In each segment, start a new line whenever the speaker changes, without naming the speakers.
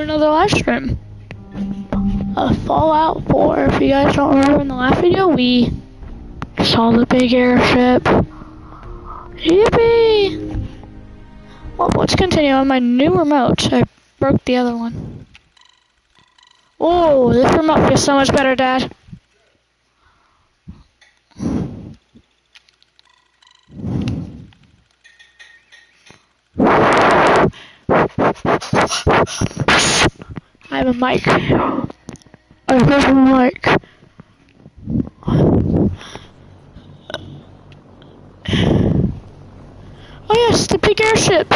another live stream. A Fallout 4. If you guys don't remember in the last video, we saw the big airship. Yippee! Well, let's continue on my new remote. I broke the other one. Oh, this remote feels so much better, Dad. I have a mic. I have a mic. Oh yes, the big airship.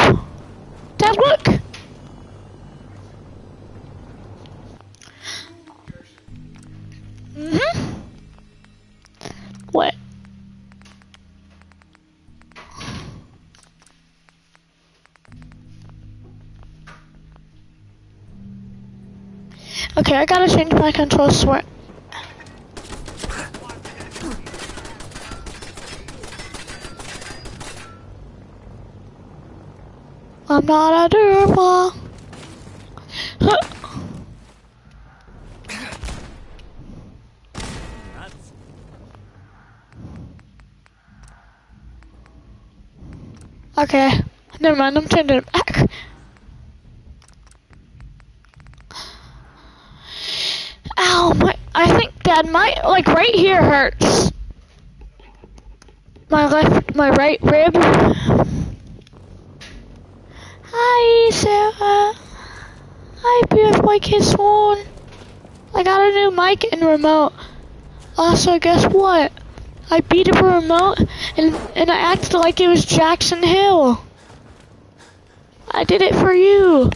Dad, look. Mhm. What? Okay, I gotta change my control sweat. I'm not a durable. okay, never mind. I'm changing it back. Ow, my, Dad, my, like right here hurts. My left, my right rib. Hi, Sarah. Hi, beautiful kid Swan. I got a new mic and remote. Also, guess what? I beat up a remote and, and I acted like it was Jackson Hill. I did it for you.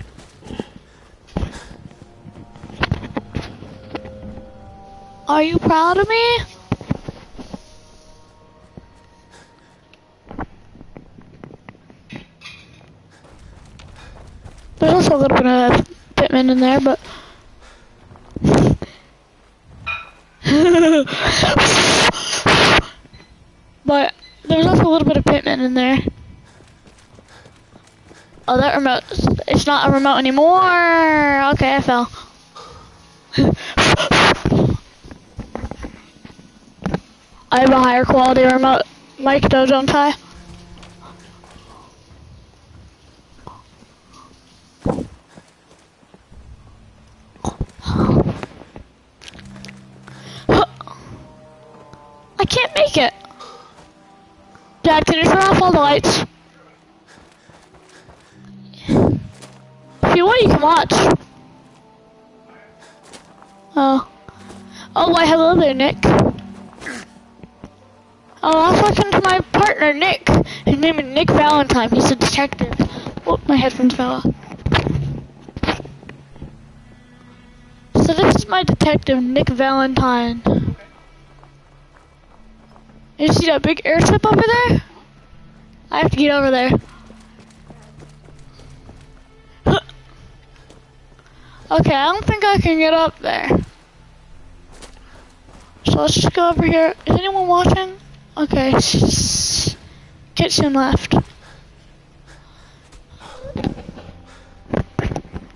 Are you proud of me? There's also a little bit of Pitman in there, but... but there's also a little bit of Pitman in there. Oh, that remote, it's not a remote anymore. Okay, I fell. I have a higher quality remote mic though, don't I? I can't make it. Dad, can you turn off all the lights? If you want, you can watch. Oh. Oh, why, hello there, Nick. I was talking to my partner, Nick. His name is Nick Valentine. He's a detective. Oh, my headphones fell off. So this is my detective, Nick Valentine. You see that big airship over there? I have to get over there. Okay, I don't think I can get up there. So let's just go over here. Is anyone watching? Okay. Kitchen left.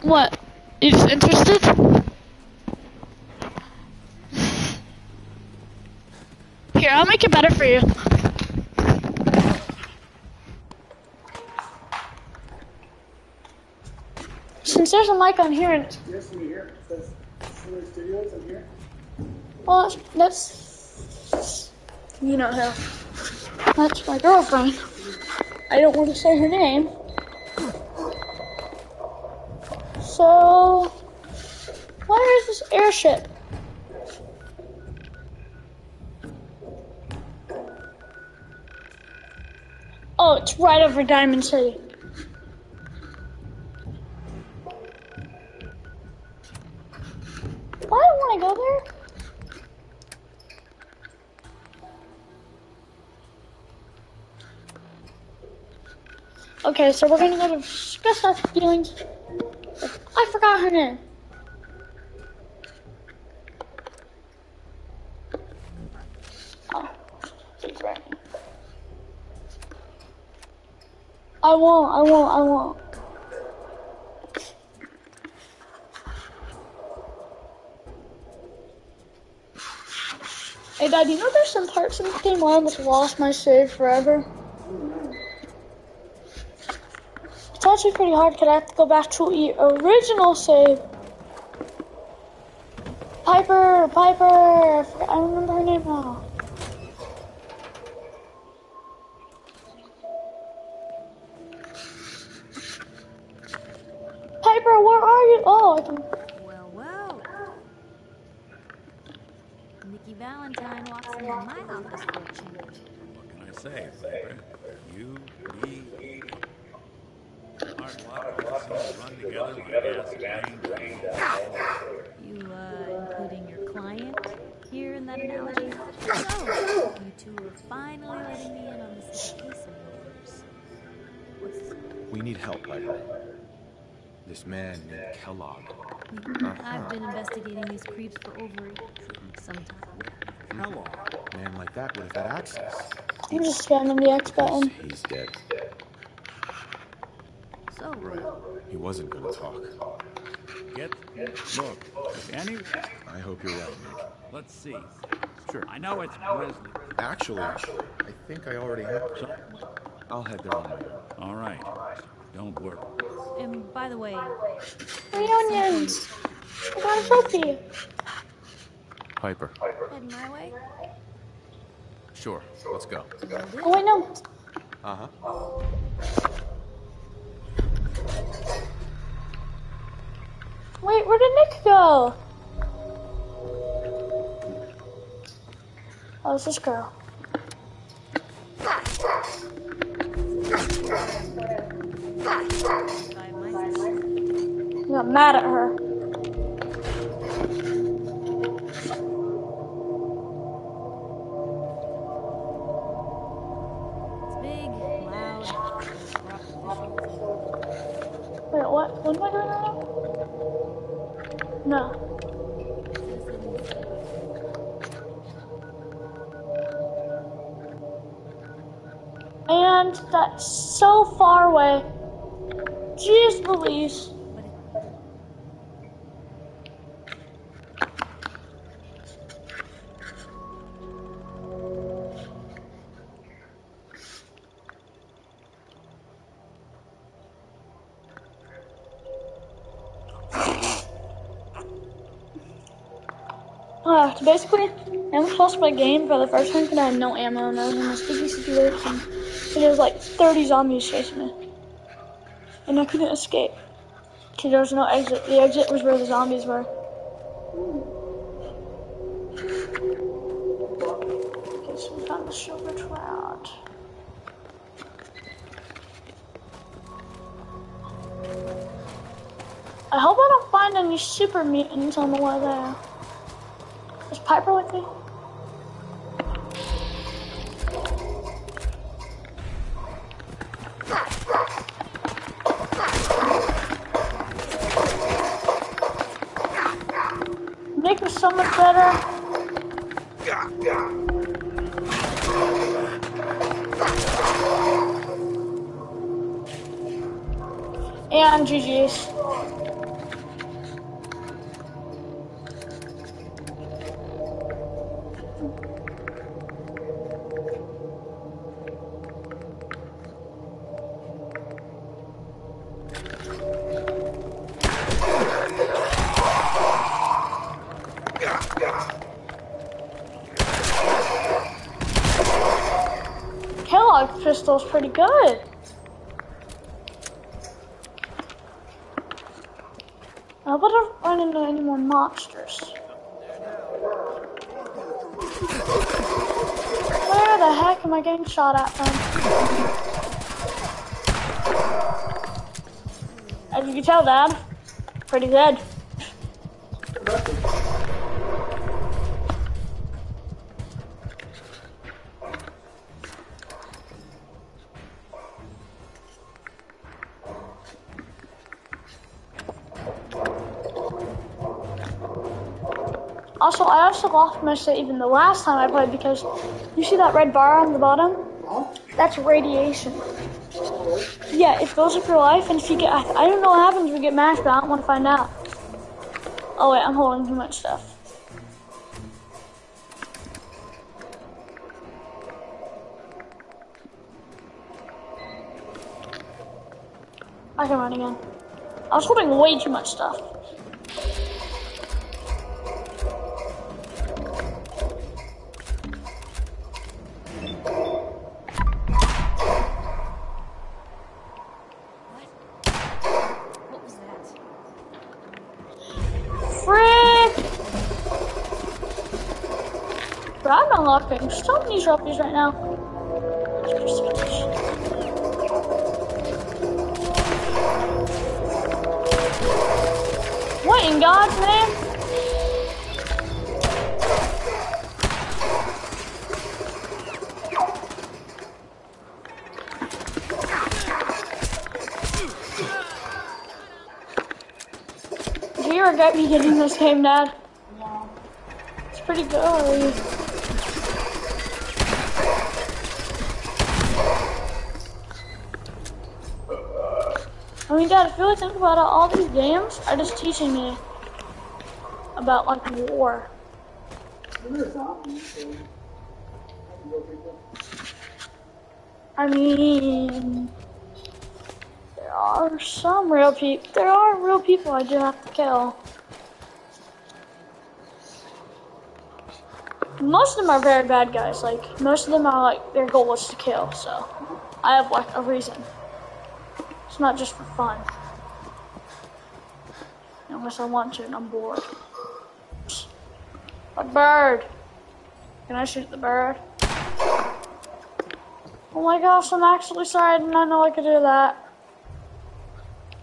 What? You just interested? Here, I'll make it better for you. Since there's a mic on here and
Yes, I'm here. It says Studios. I'm here.
well, that's you know who. That's my girlfriend. I don't want to say her name. So, where is this airship? Oh, it's right over Diamond City. Okay, so we're gonna go to stress out feelings. I forgot her name. I won't, I won't, I won't. Hey, Dad, you know there's some parts in this game where I almost lost my save forever? Actually pretty hard because I have to go back to the original save. Piper, Piper, I remember her name now. I'm just spamming the X button.
He's dead.
So,
He wasn't gonna talk.
Get, look, if any,
I hope you're right, Nick.
let's see.
Sure.
I know it's Grizzly.
Actually, I think I already have.
So,
I'll head there on my own.
all right. Don't worry.
and by the way,
Reunions! I got a trophy!
Piper.
heading my way?
Sure. Let's go.
Oh wait, no.
Uh huh.
Wait, where did Nick go? Oh, it's this girl.
By my sister.
You got mad at her. Wait, what? What am I doing right now? No. And that's so far away. Jeez Louise. Uh, so basically, I almost lost my game for the first time because I had no ammo and I was in a sticky situation. And there was like 30 zombies chasing me. And I couldn't escape. Because there was no exit. The exit was where the zombies were. Okay, so we found the silver trout. I hope I don't find any super mutants on the way there. Is Piper with me? Nick was so much better. And GG's. Monsters. Where the heck am I getting shot at from? As you can tell, Dad, pretty good. took off most even the last time I played because you see that red bar on the bottom? That's radiation. Yeah, it goes up your life, and if you get, I, I don't know what happens if you get mashed, but I don't want to find out. Oh wait, I'm holding too much stuff. I can run again. I was holding way too much stuff. Trophies right now. What in God's name? Do you regret me getting this game, Dad? It's pretty good. Mean, Dad, if you really think about it, all these games are just teaching me about like war.
I
mean, there are some real people. There are real people I do have to kill. Most of them are very bad guys. Like most of them are like their goal is to kill. So I have like a reason. It's not just for fun. Unless I want to and I'm bored. A bird. Can I shoot the bird? Oh my gosh, I'm actually sorry. I did not know I could do that.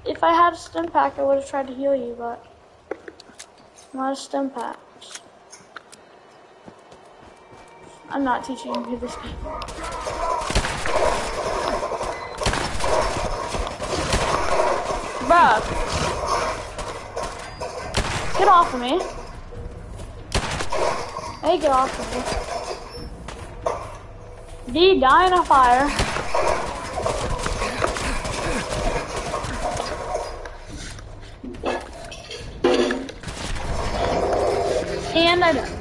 If I had a stim pack, I would have tried to heal you, but not a stim pack. I'm not teaching you this game. Bruh. Get off of me. Hey, get off of me. D, die in a fire. And I died.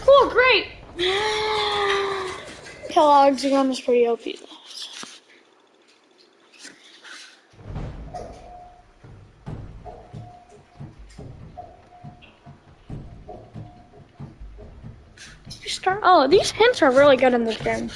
Cool, great. Kellogg's gun is pretty OP. though. Oh, these hints are really good in this game.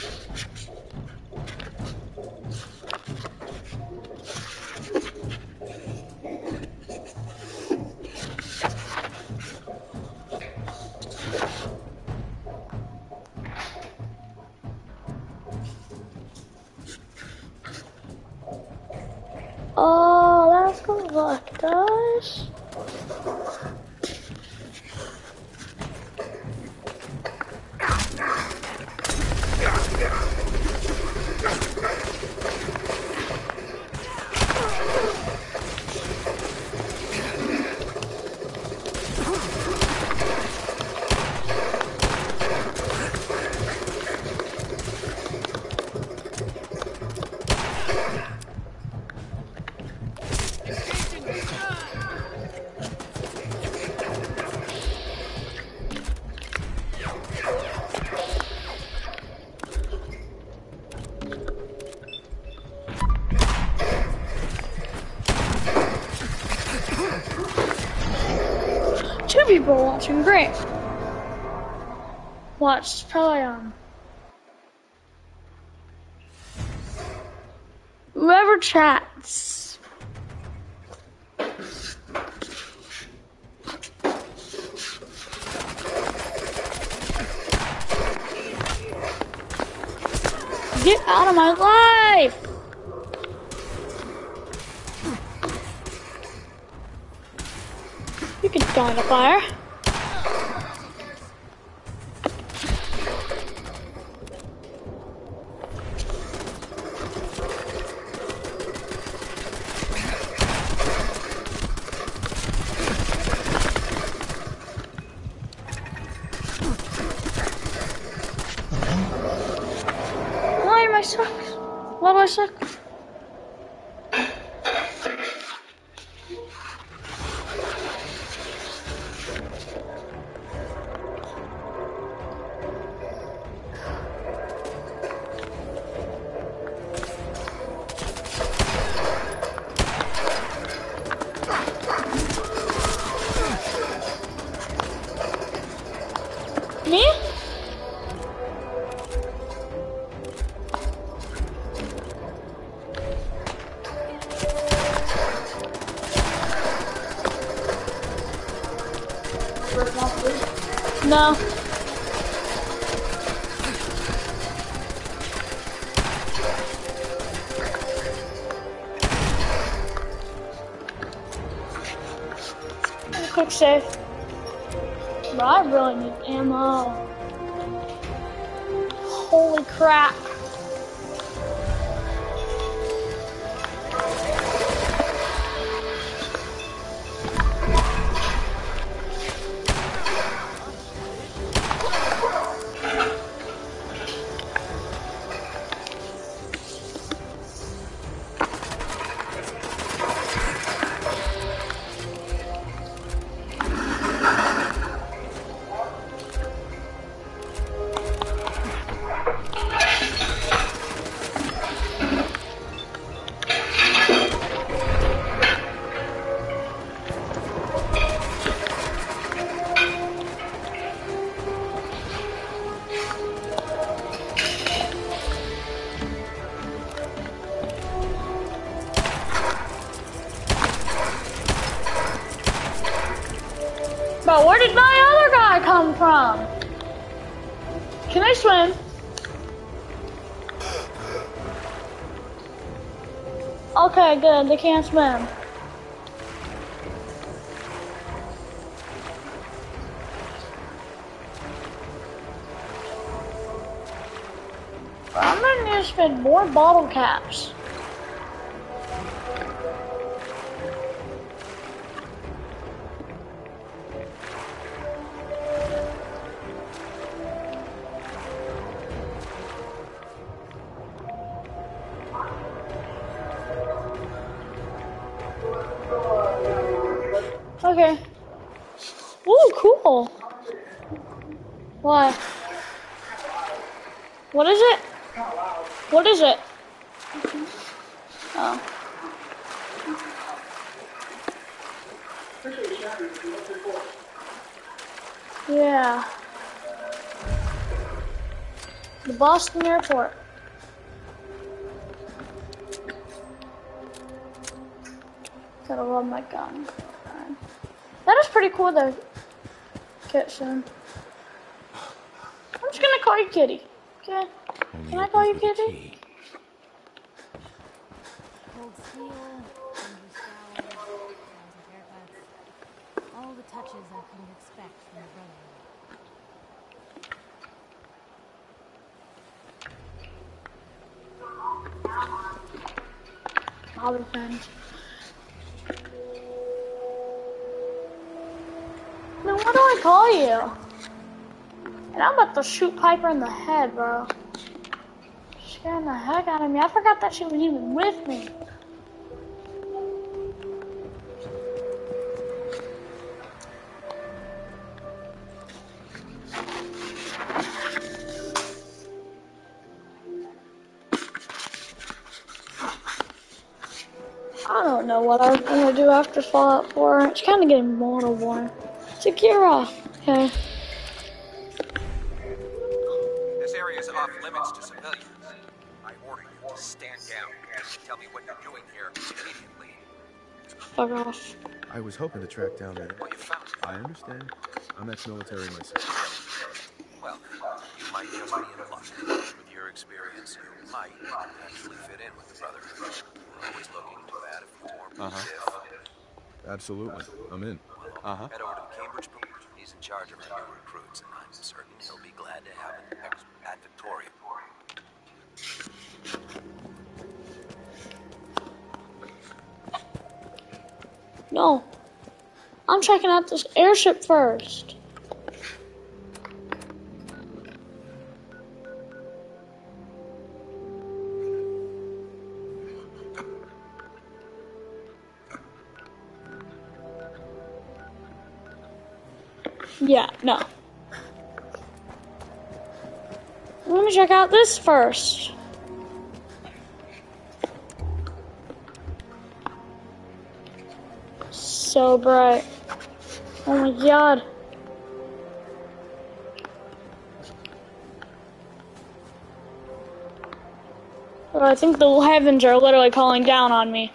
People watching, great. Watch, probably um. Quick save. But I really need ammo. Holy crap. Good. They can't swim. I'm gonna need to spend more bottle caps. Boston Airport. Gotta love my gun. That is pretty cool though, Kitson. I'm just gonna call you Kitty. Okay? Can I call you
opens with a
Kitty?
key.
Cold steel, angry shower, romantic haircuts. All the touches I couldn't expect from a brother.
Other. Then what do I call you? And I'm about to shoot Piper in the head, bro. Scaring the heck out of me. I forgot that she was even with me. After Fallout 4. It's kind of getting mortal war. Sekiro. Okay.
This area is off limits to civilians. I order you to stand down and tell me what you're doing here immediately.
Fuck off.
I was hoping to track down that.
What you found.
I understand. I'm ex-military myself.
Well, you might just be in luck. With your experience, you might actually fit in with the Brotherhood. We're always looking to add a few more
Uh-huh.
if
Absolutely. I'm in. Uh-huh.
Head over to Cambridge Police. He's in charge of our new recruits, and I'm certain he'll be glad to have an ex at Victoria.
No. I'm checking out this airship first. Me check out this first. So bright. Oh my god. I think the heavens are literally calling down on me.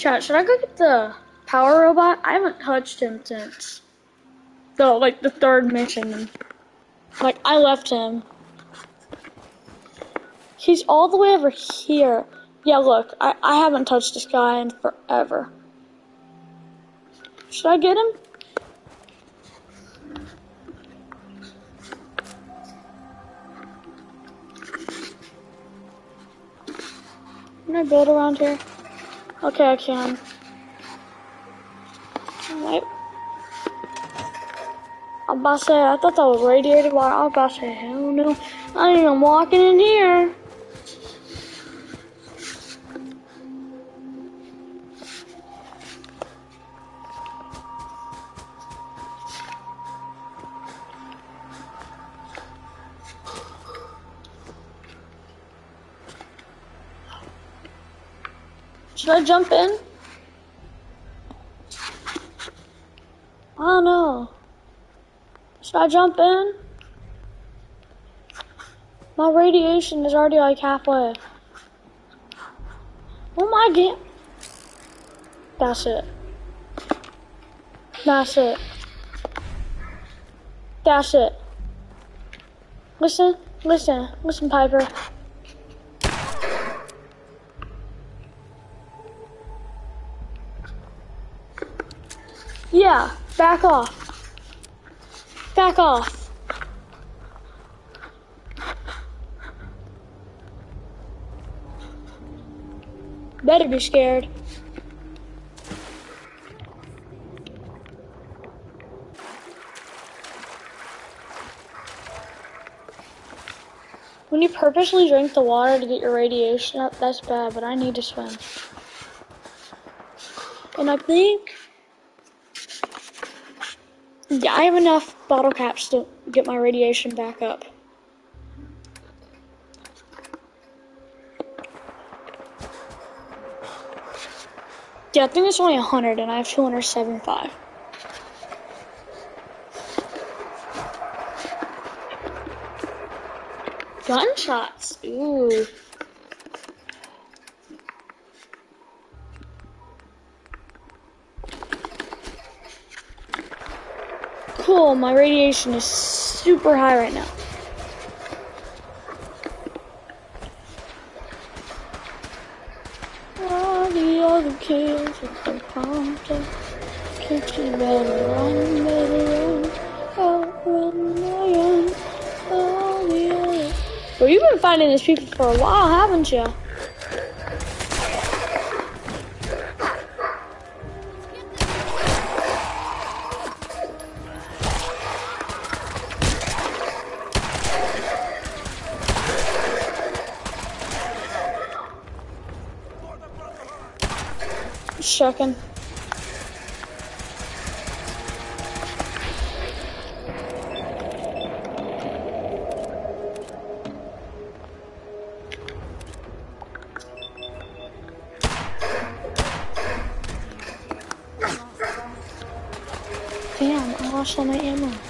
Chat, should I go get the power robot? I haven't touched him since the like the third mission. Like I left him. He's all the way over here. Yeah, look, I, I haven't touched this guy in forever. Should I get him? Can I build around here? Okay, I can. Alright. I'm about to say, I thought that was radiated water. I'm about to say, hell no. I ain't even walking in here. Should I jump in? I don't know. Should I jump in? My radiation is already like halfway. Oh my god. That's it. That's it. That's it. Listen, listen, listen, Piper. Yeah, back off. Back off. Better be scared. When you purposely drink the water to get your radiation up, that's bad, but I need to swim. And I think yeah, I have enough bottle caps to get my radiation back up. Yeah, I think it's only 100 and I have 275. Gunshots. Ooh. Cool, my radiation is super high right now. All the other kids with. Kids you better run, better run. All the other. Well, you've been finding these people for a while, haven't you? Checking. Damn, I lost all my ammo.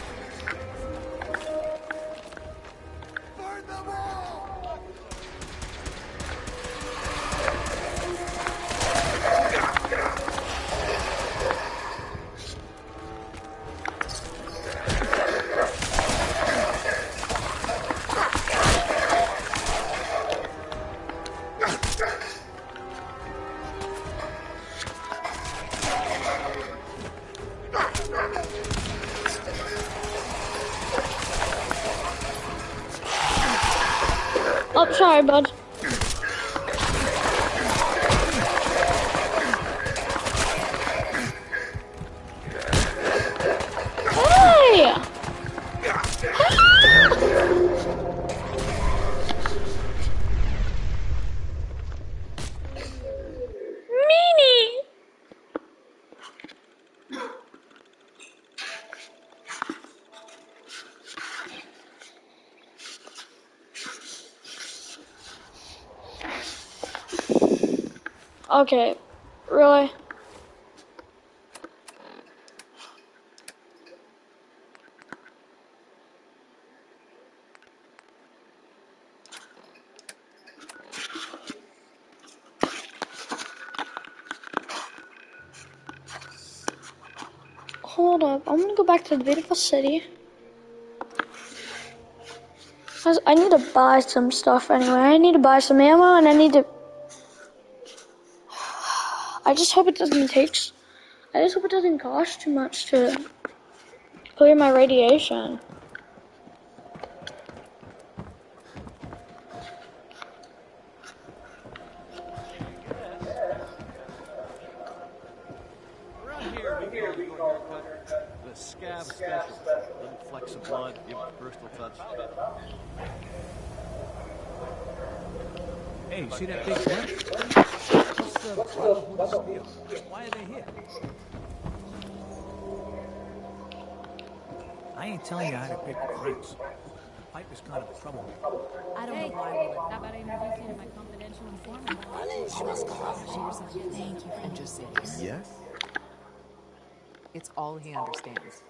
Okay, really? Hold up, I'm gonna go back to the beautiful city. I need to buy some stuff anyway. I need to buy some ammo and I need to I just hope it doesn't take. I just hope it doesn't cost too much to clear my radiation.
Around here, we call it your haircut the scab special. Little flecks of blood, give it a personal touch.
Hey, see that big tent?
What's the brotherhood of steel? Why are they here? I ain't telling you how to pick your friends. The pipe is kind of a trouble.
I don't know why we How about I introduce you to my confidential informant? She was called.
Thank you for just saying.
Yes?
It's all he understands.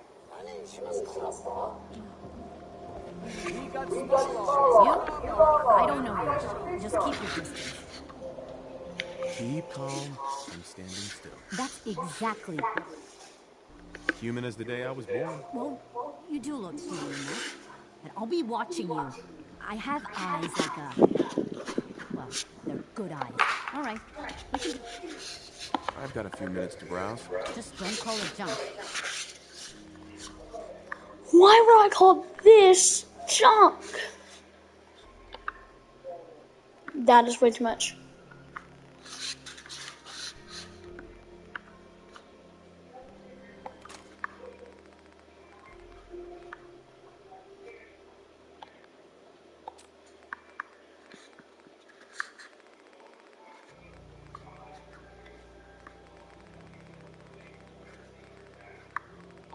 We got special orders.
You? I don't know you. Just keep your distance.
Keep calm and standing still.
That's exactly.
Human as the day I was born.
Well, you do look human enough. And I'll be watching you. I have eyes like a. Well, they're good eyes. All right.
I've got a few minutes to browse.
just don't call it junk.
Why would I call this junk? That is way too much.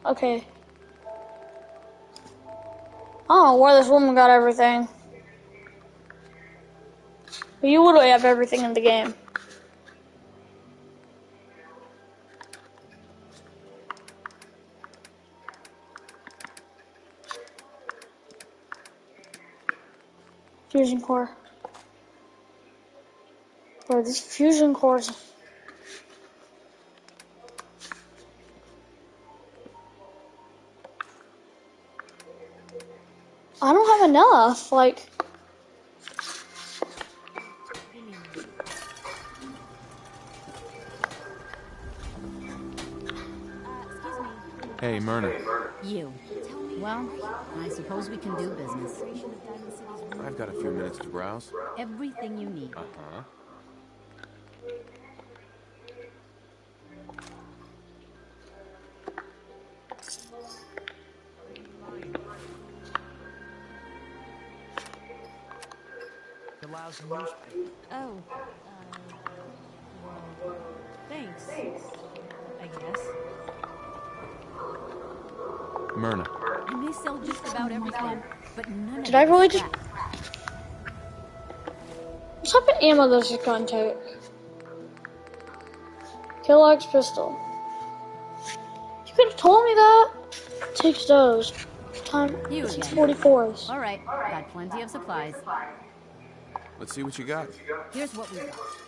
Okay. I don't know where this woman got everything. You literally have everything in the game. Fusion core. Bro, this fusion cores. I enough. Like.
Hey, Myrna.
You. Well, I suppose we can do business.
I've got a few minutes to browse.
Everything you need.
Uh-huh.
The lousy newspaper.
Oh. Uh, well, thanks. I guess.
Myrna.
I may sell just about everything, but none of
Did I really just-
scrap.
what type of ammo does this gun take? Kill pistol. You could have told me that. Takes those. Time
You
six
again.
forty fours.
All right, got plenty of supplies.
Let's see what you got.
Here's what we got.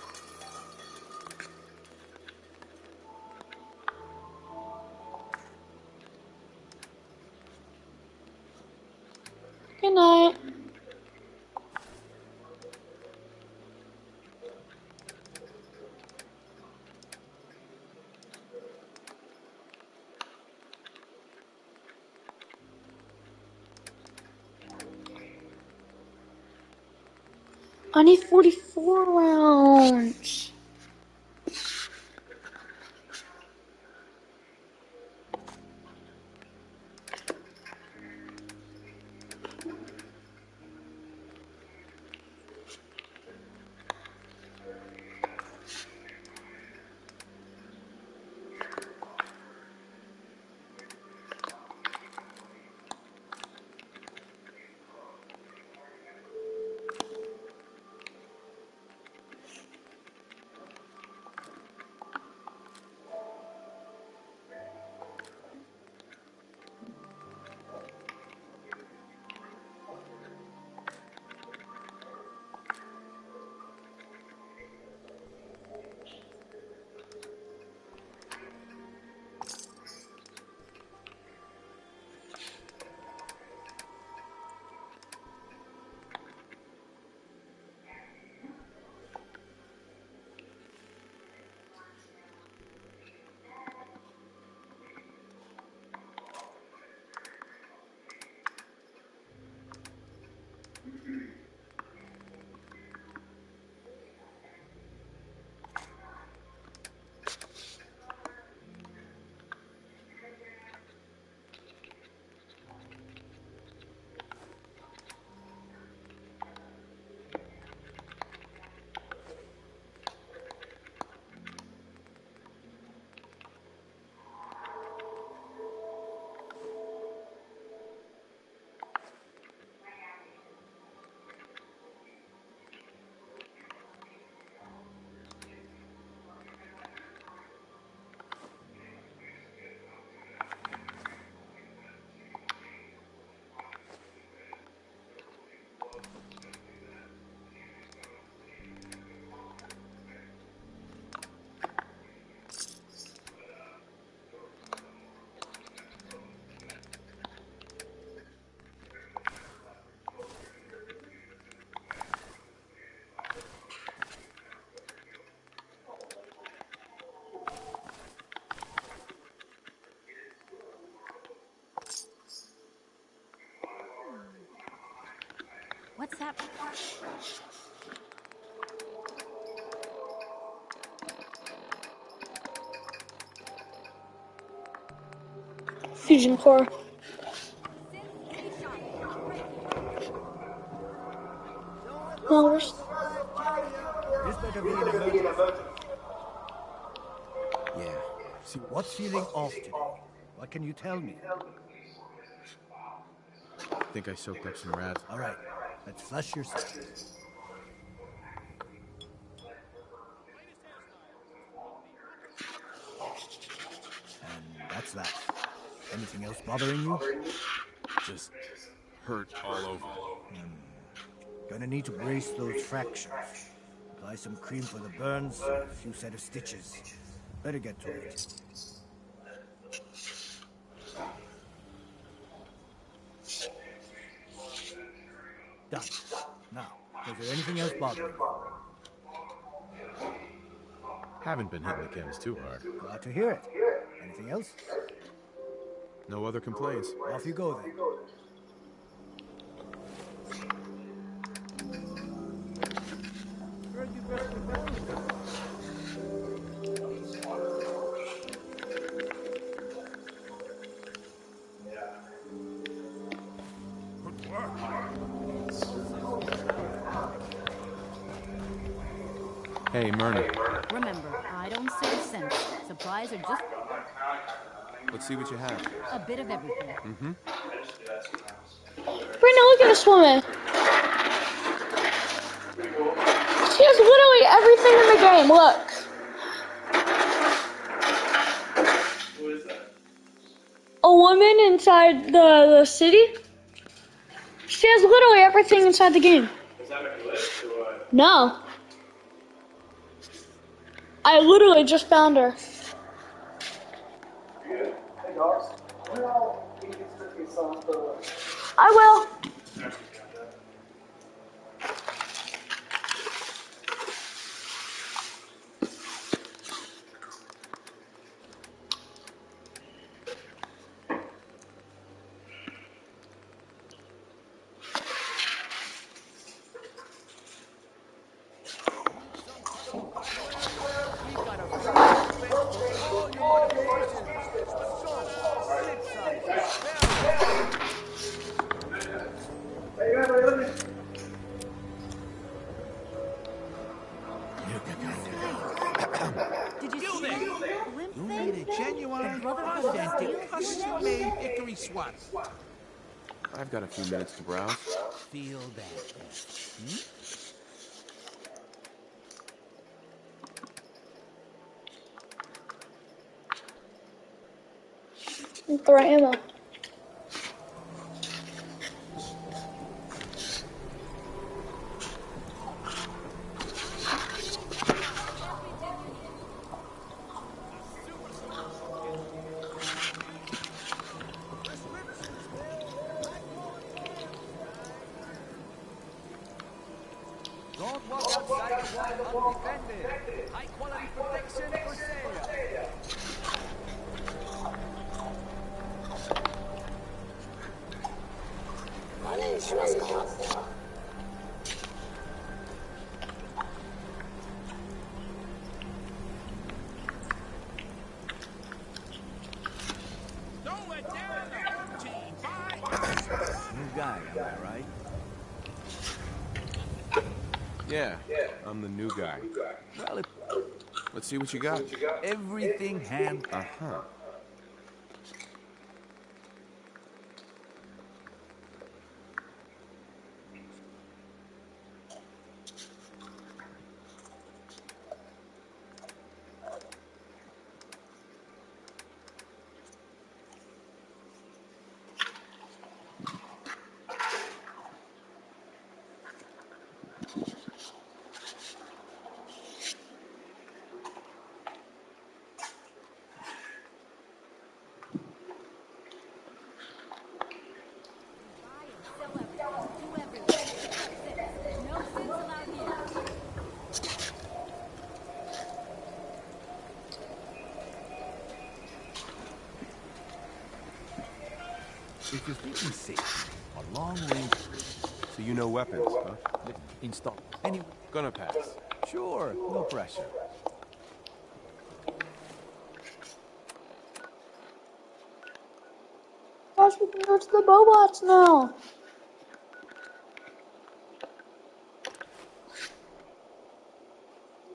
I need 44 rounds.
What's that?
Fusion core. No, we're
This better be an emergency.
Yeah.
See, what's feeling off today? What can you tell me?
I think I soaked up some rads.
All right, flush your. And that's that. Anything else bothering you?
Just hurt all over. Hmm.
Gonna need to brace those fractures. Apply some cream for the burns, a few set of stitches. Better get to it. Done. Now, is there anything else bothering you?
Haven't been hitting the chems too hard.
Glad to hear it. Anything else?
No other complaints.
Off you go then.
Let's see what you have.
a bit of everything. Mm-hmm.
Brandon, look at us woman. She has literally everything in the game. Look.
Who is that?
A woman inside the, the city. She has literally everything inside the game.
Is that a glitch or what?
No. I literally just found her.
Hey, dogs. When all these cookies songs go away?
I will.
Hey, you have a limit.
Did you see that limp
You
thing?
need a genuine,
Brotherhood of
authentic,
Steel?
custom-made hickory swat.
I've got a few minutes to browse.
Feel that. then.
Hmm?
Throw see what you got.
everything hand
Uh huh.
If you're thinking safe, a long range
So you know weapons, huh?
Install. Any.
Gonna pass.
Sure, no pressure.
Gosh, we can go to the Bobots now.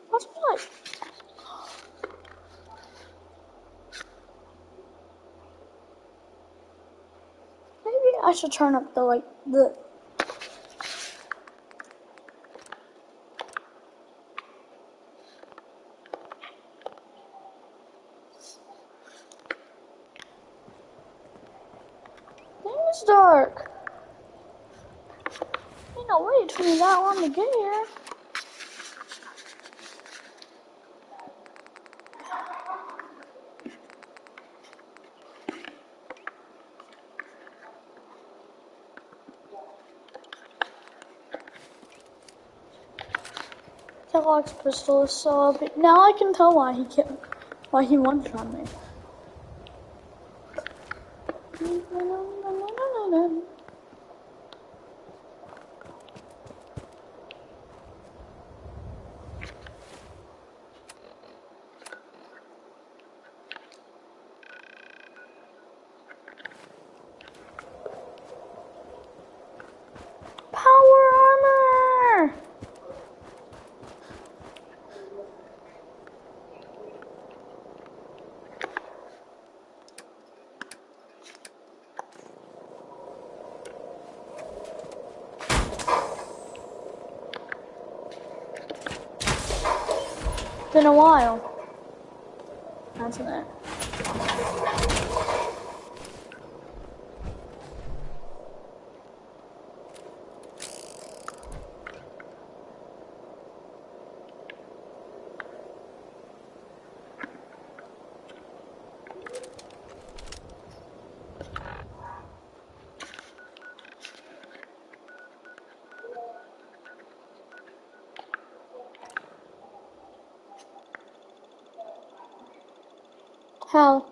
What's what? Maybe I should turn up the like the. Dang, it's dark. Ain't no way it took me that long to get here. Pistol is so OP. Now I can tell why he kept, why he one shot me. Power armor! Been a while. Hasn't it? How?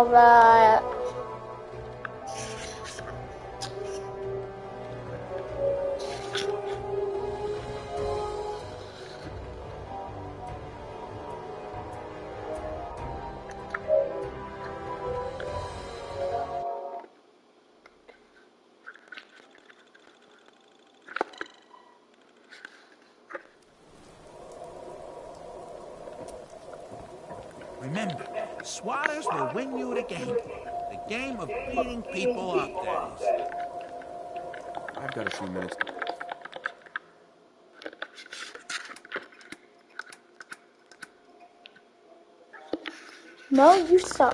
baseball bat.
Uh,
No,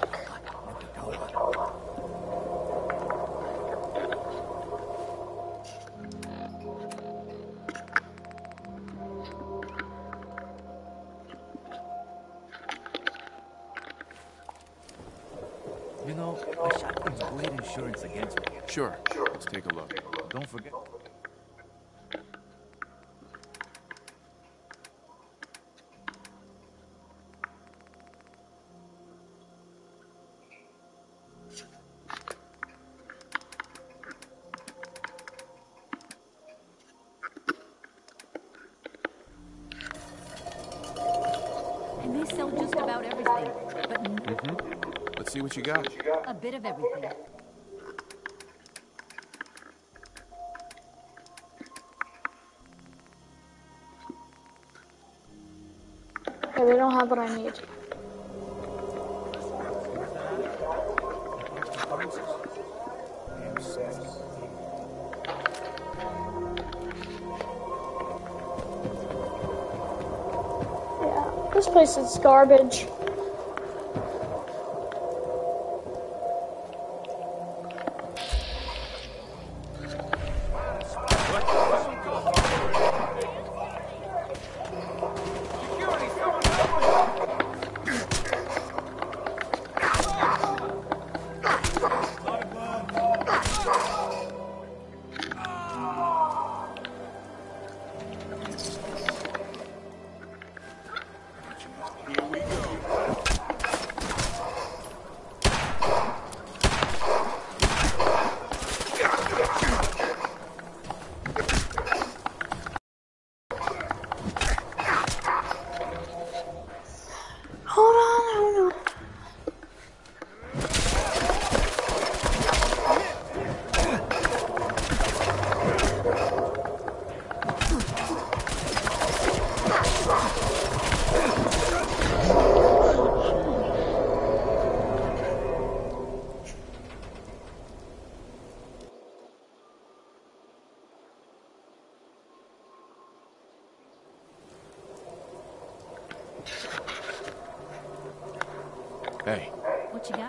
what you got.
A bit of everything.
Yeah, they don't have what I need. This place is garbage.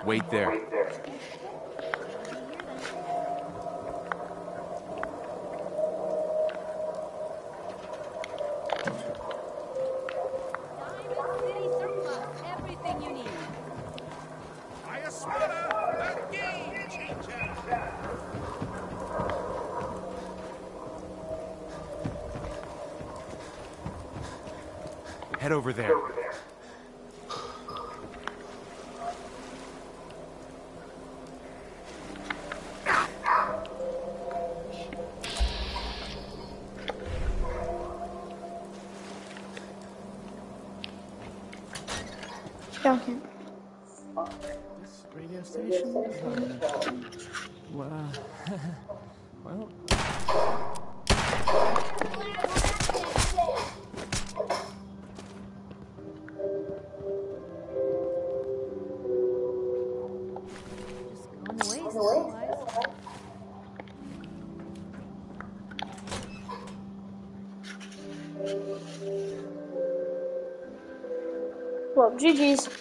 Wait there.
GG's.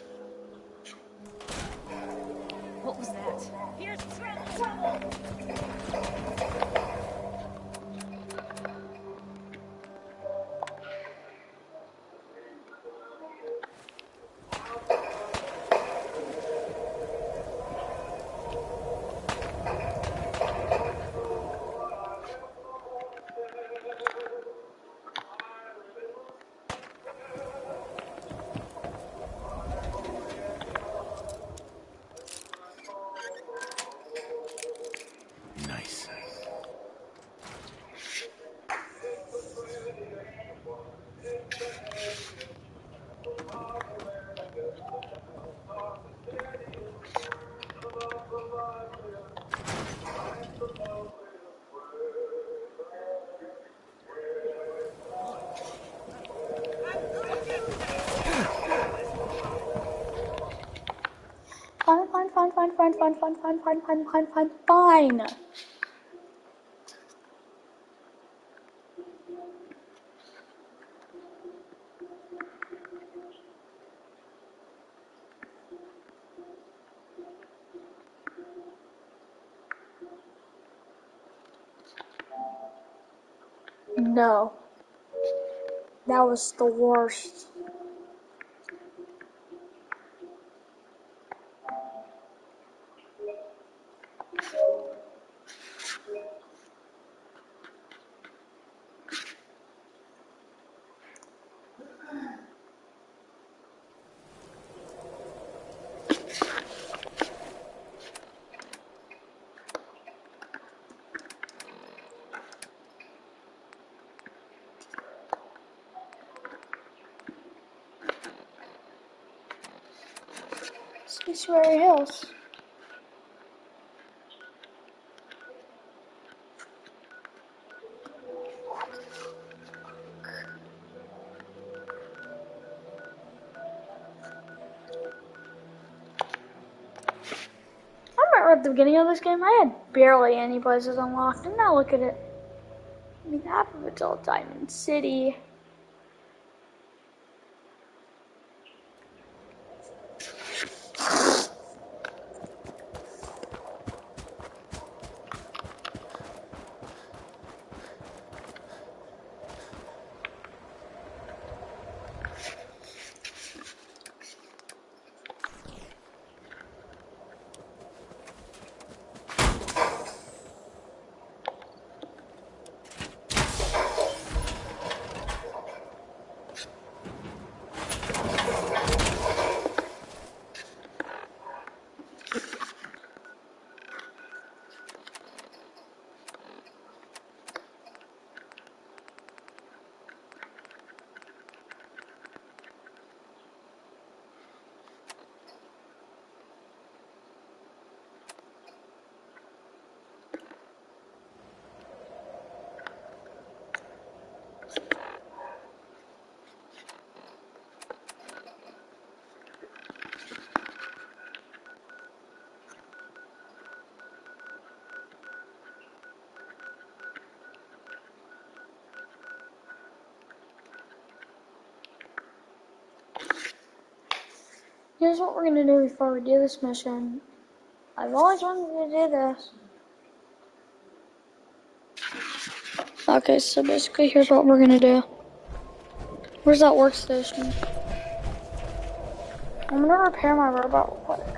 fine, fine, fine, fine, fine, fine, fine. No. That was the worst. Sanctuary Hills. I remember at the beginning of this game, I had barely any places unlocked, and now look at it. I mean, half of it's all Diamond City. Here's what we're gonna do before we do this mission. I've always wanted to do this. Okay, so basically here's what we're gonna do. Where's that workstation? I'm gonna repair my robot quick.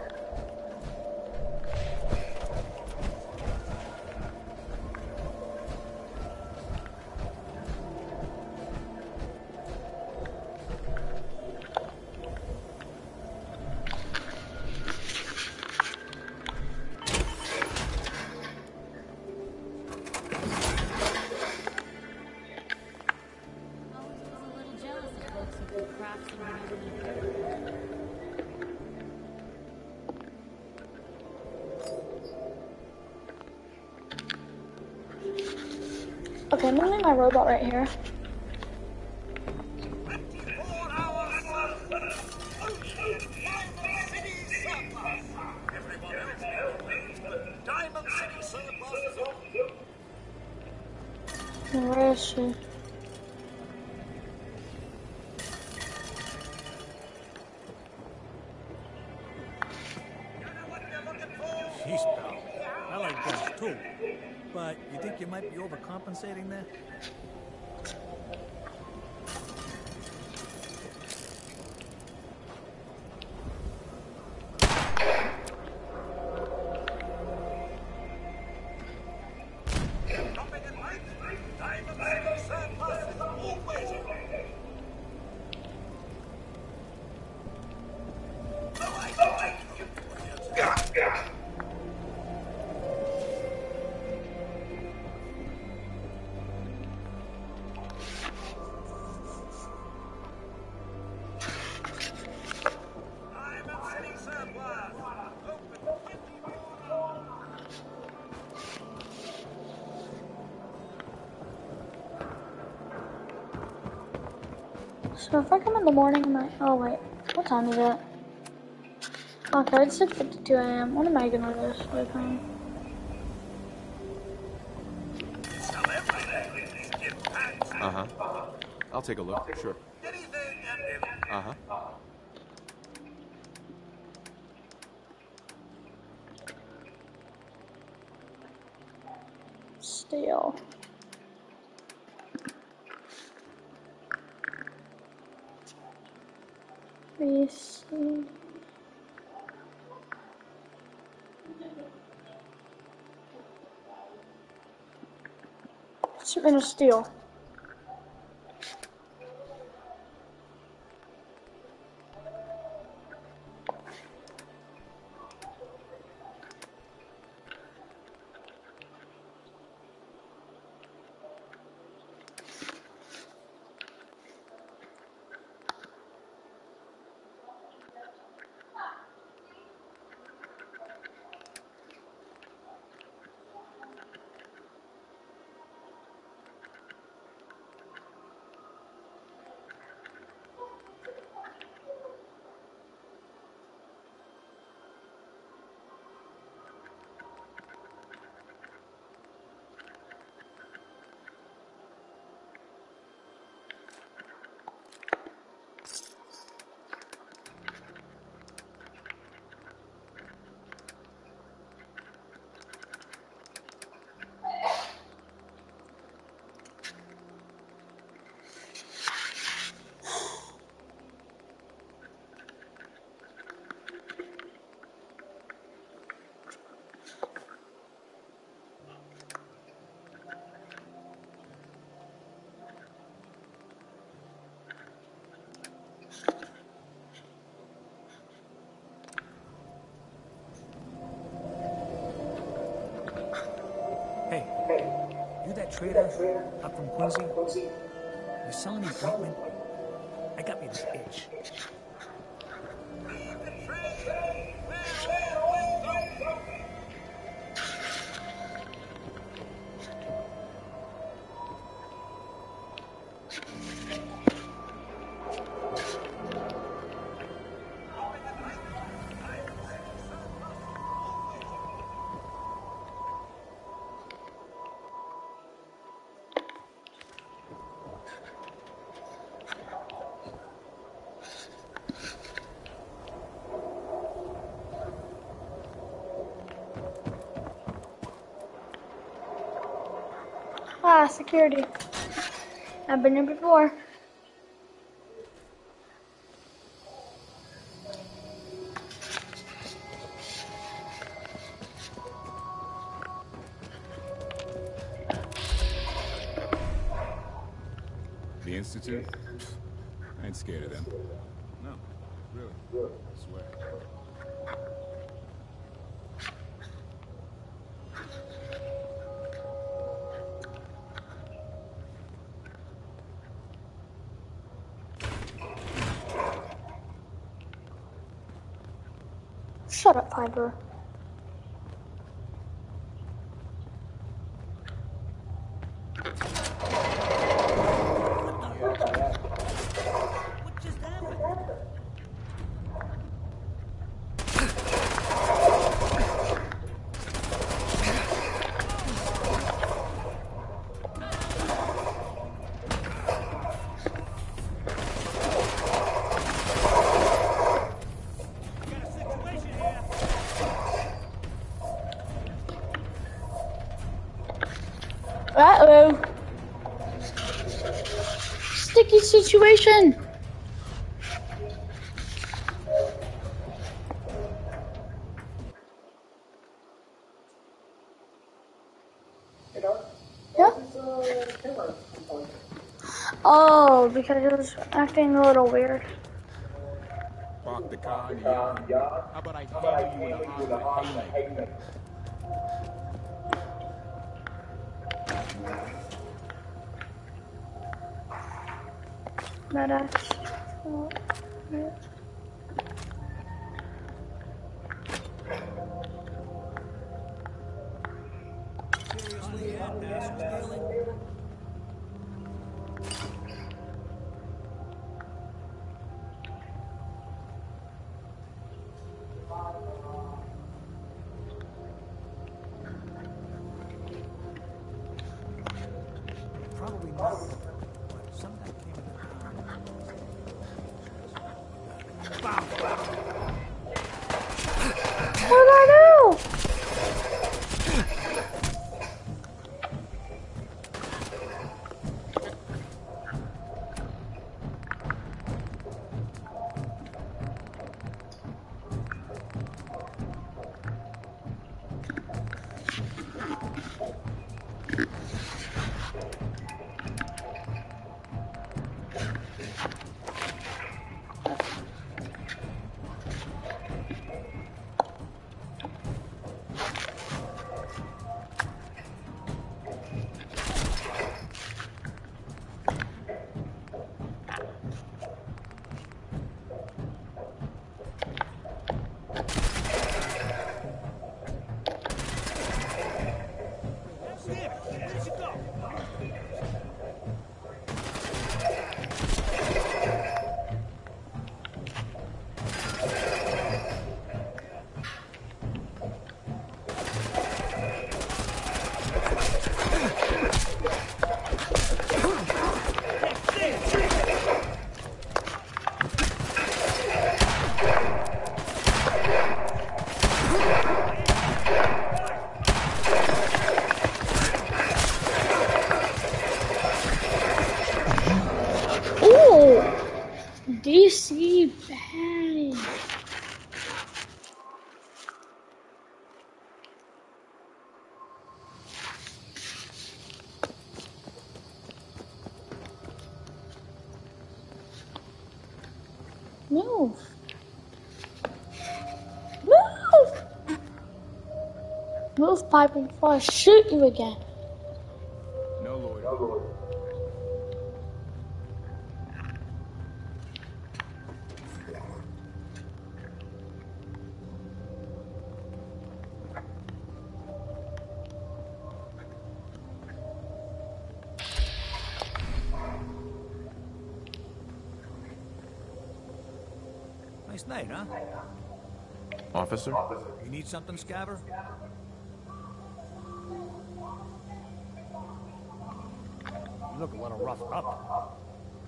Robot right here. So if I come in the morning, I might. Oh wait, what time is it? Okay, it's 6:52 a.m. What am I gonna do this with time?
Uh huh. I'll take a look. Sure. Uh huh.
Steel. BC. Of steel.
Hey, you that trader up from Quincy? You selling me
Ah, security. I've been here before.
The Institute? I ain't scared of them. No, really. I swear.
Shut up, Piper. Situation. Yeah? Oh, because it was acting a little weird.
Park the car in the yard. How about I handle you in a hard haymaker?
Move, Piper, before I shoot you again.
No lawyer.
Nice night, huh?
Officer?
You need something, Scaver? Look a little roughed up.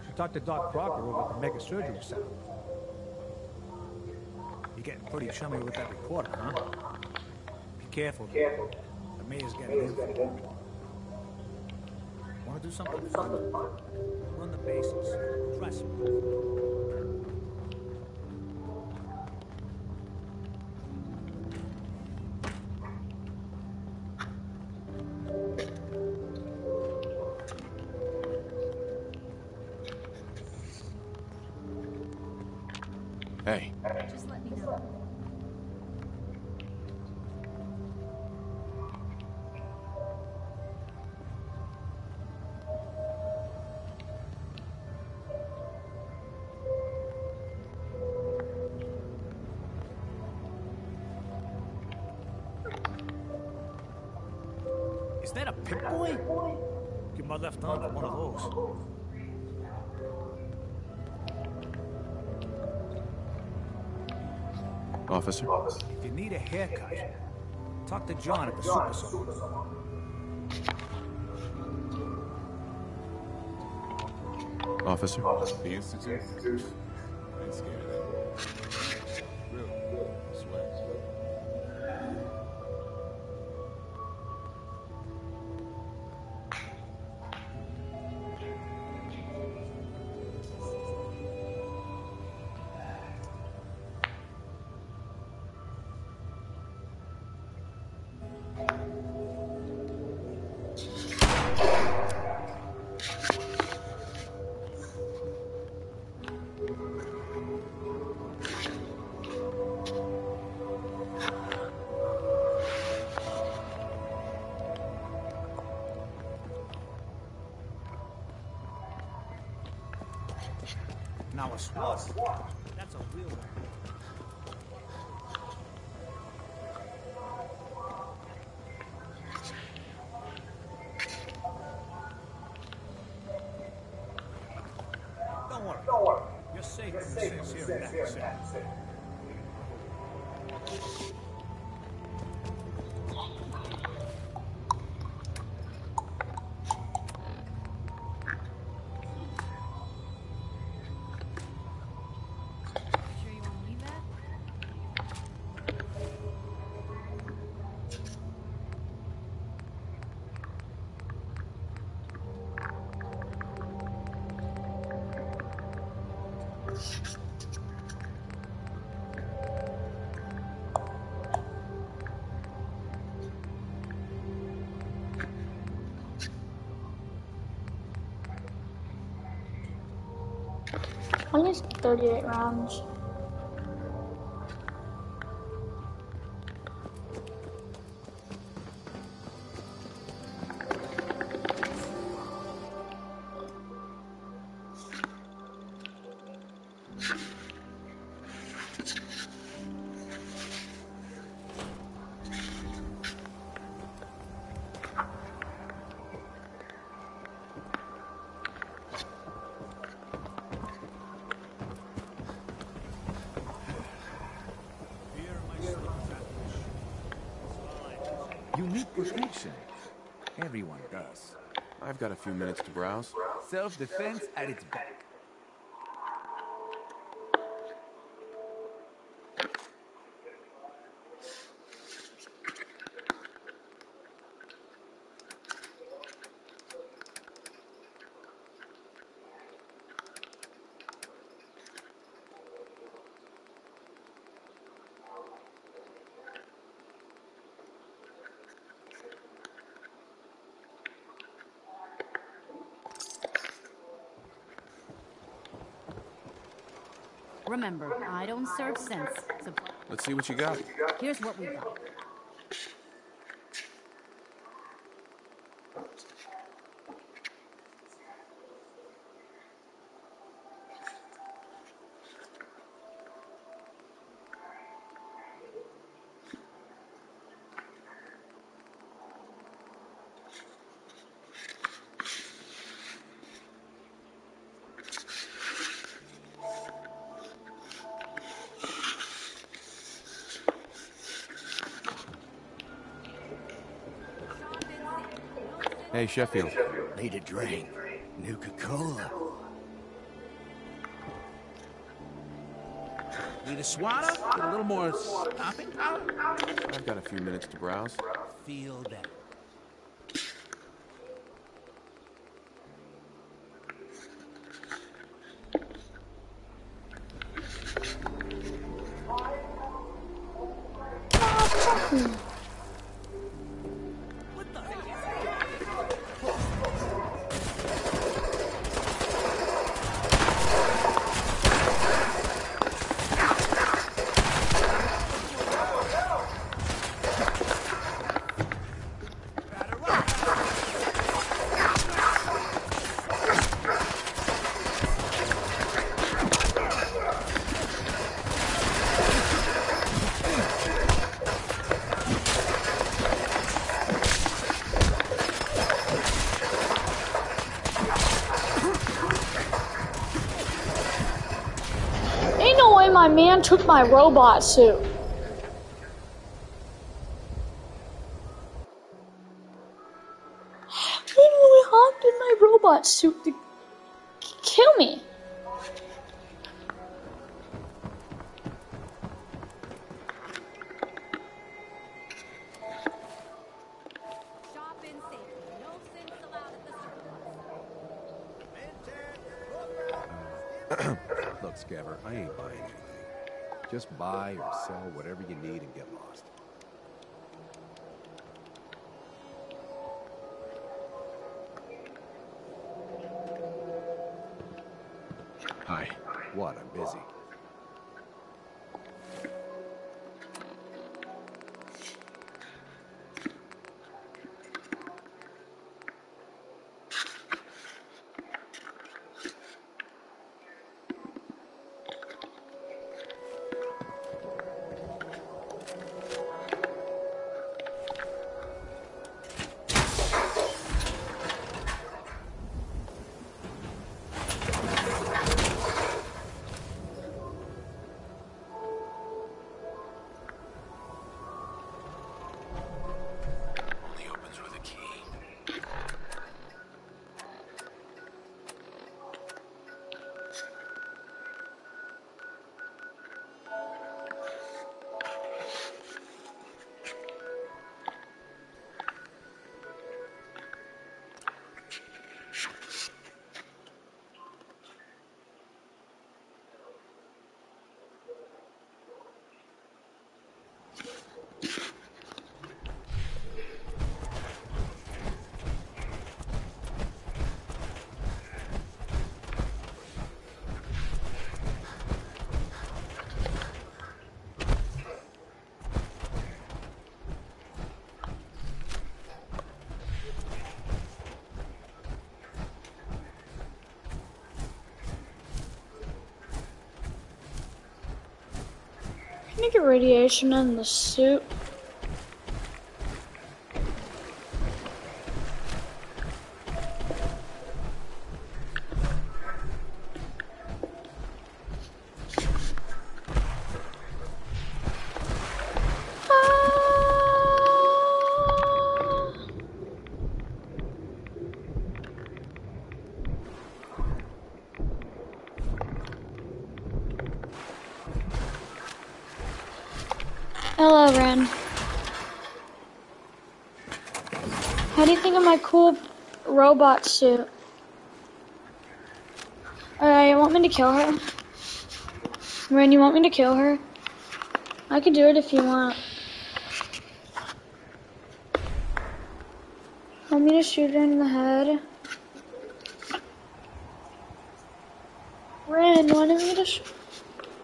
Should talk to Doc Crocker over at the Mega Surgery Center. You're getting pretty chummy with that reporter, huh? Be careful. Careful. The mayor's getting in. Want to do something fun? Run the bases. Trust me. Is that a Pip-Boy? Give my left arm for one of those.
officer?
If you need a haircut, talk to John at the Super Salon.
Officer?
The Institute?
38 rounds.
Unique protection. Everyone does.
I've got a few minutes to browse.
Self-defense at its best.
Remember, I don't serve sense,
Let's see what you got.
here's what we got.
Hey, Sheffield.
Need a drink. Nuka-Cola.
Need a swatter? Get a little more stopping power?
I've got a few minutes to browse.
Feel that.
Took my robot suit.
Hi.
What? I'm busy.
Can you get radiation in the suit? Do you think of my cool robot suit? Uh, you want me to kill her? Ren, you want me to kill her? I can do it if you want. Want me to shoot her in the head? Ren, you wanted me to sh-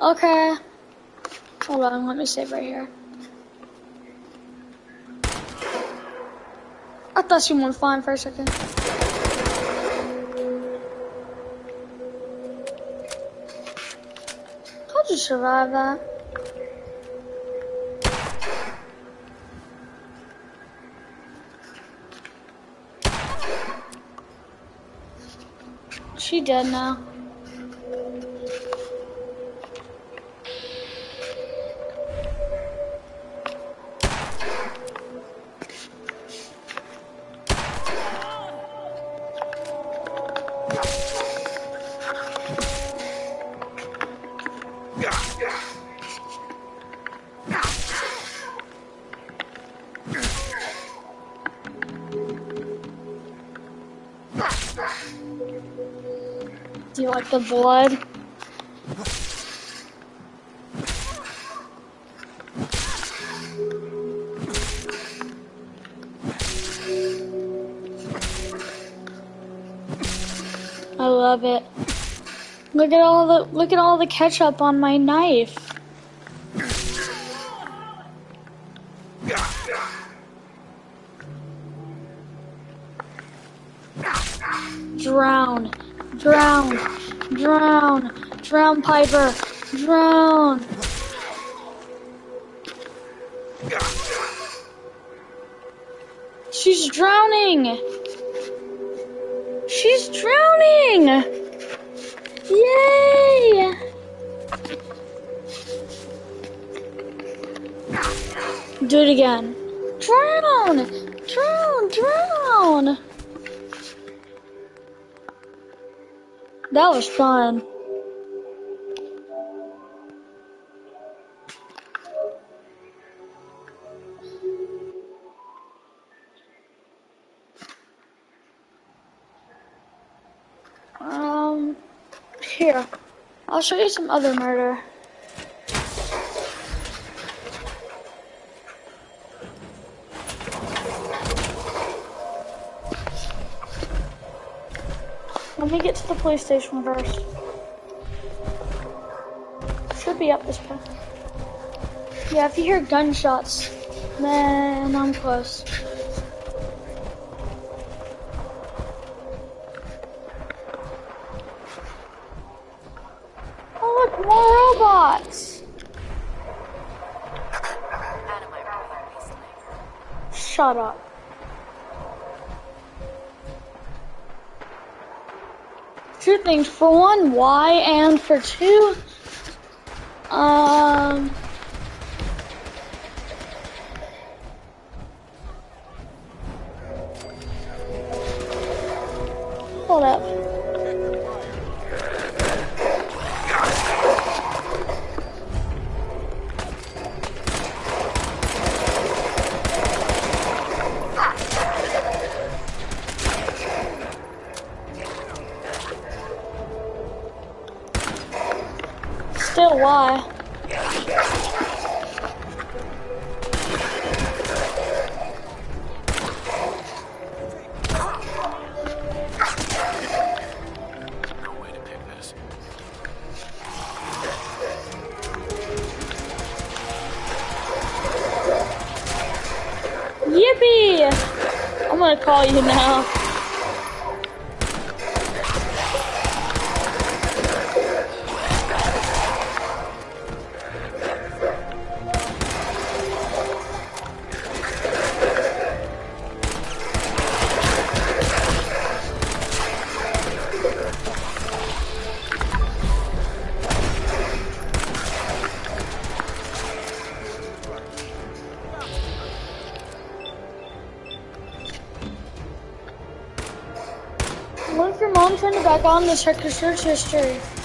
Okay. Hold on, let me save right here. She went fine for a second. How'd you survive that? She dead now. The blood? I love it. Look at all the look at all the ketchup on my knife. Piper, drown. She's drowning. She's drowning. Yay! Do it again. Drown! Drown! Drown! That was fun. Um, here. I'll show you some other murder. Let me get to the police station first. Should be up this path. Yeah, if you hear gunshots, then I'm close. Shut up. Two things. For one, why? And for two, um... now. Check your search history?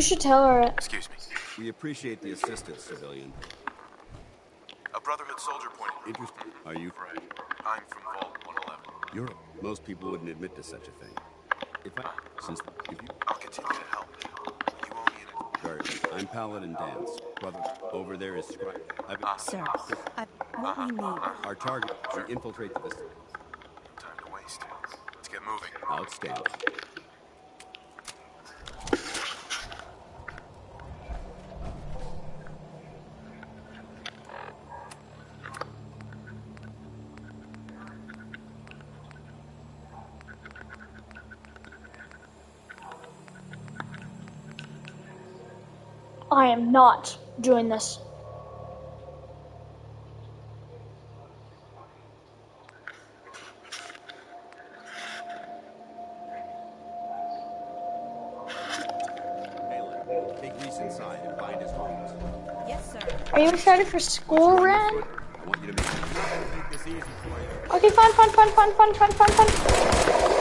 You should tell her.
Excuse me.
We appreciate the assistance, civilian.
A Brotherhood soldier pointed.
Interested? Are you?
Right. I'm from Vault 111.
Europe. Most people wouldn't admit to such a thing. If I, since if you,
I'll continue to help. You owe me an
very, I'm Paladin Danse. Brother, over there is Scribe. I've been, ah.
Sir, I, what we need. Uh-huh.
our target is to infiltrate the vicinity.
time to waste. Let's get moving.
Outstanding.
Am not doing this. Are you excited for school, Ren? Okay, fine, fine, fine, fine, fine, fine, fine, fine.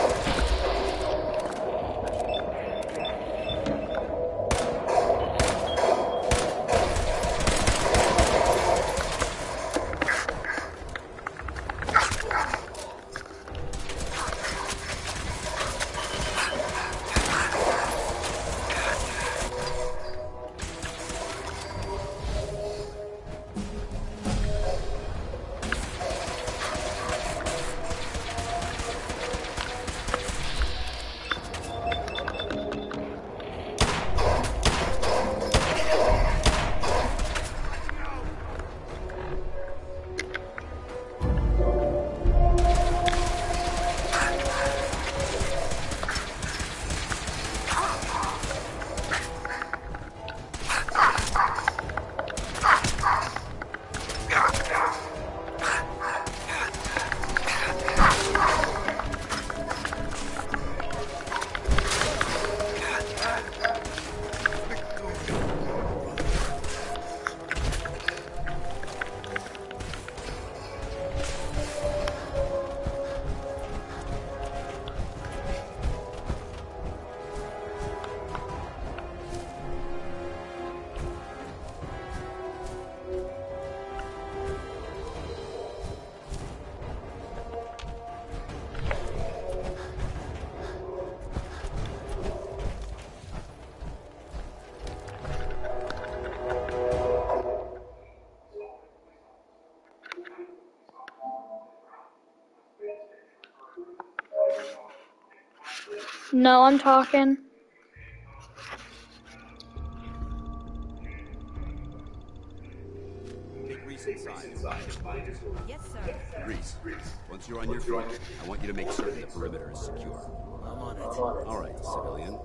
No, I'm talking.
Take Rhys inside and find his homes.
Yes, sir.
Rhys, once you're on your feet, I want you to make certain the perimeter is secure.
I'm on it.
All right, civilian.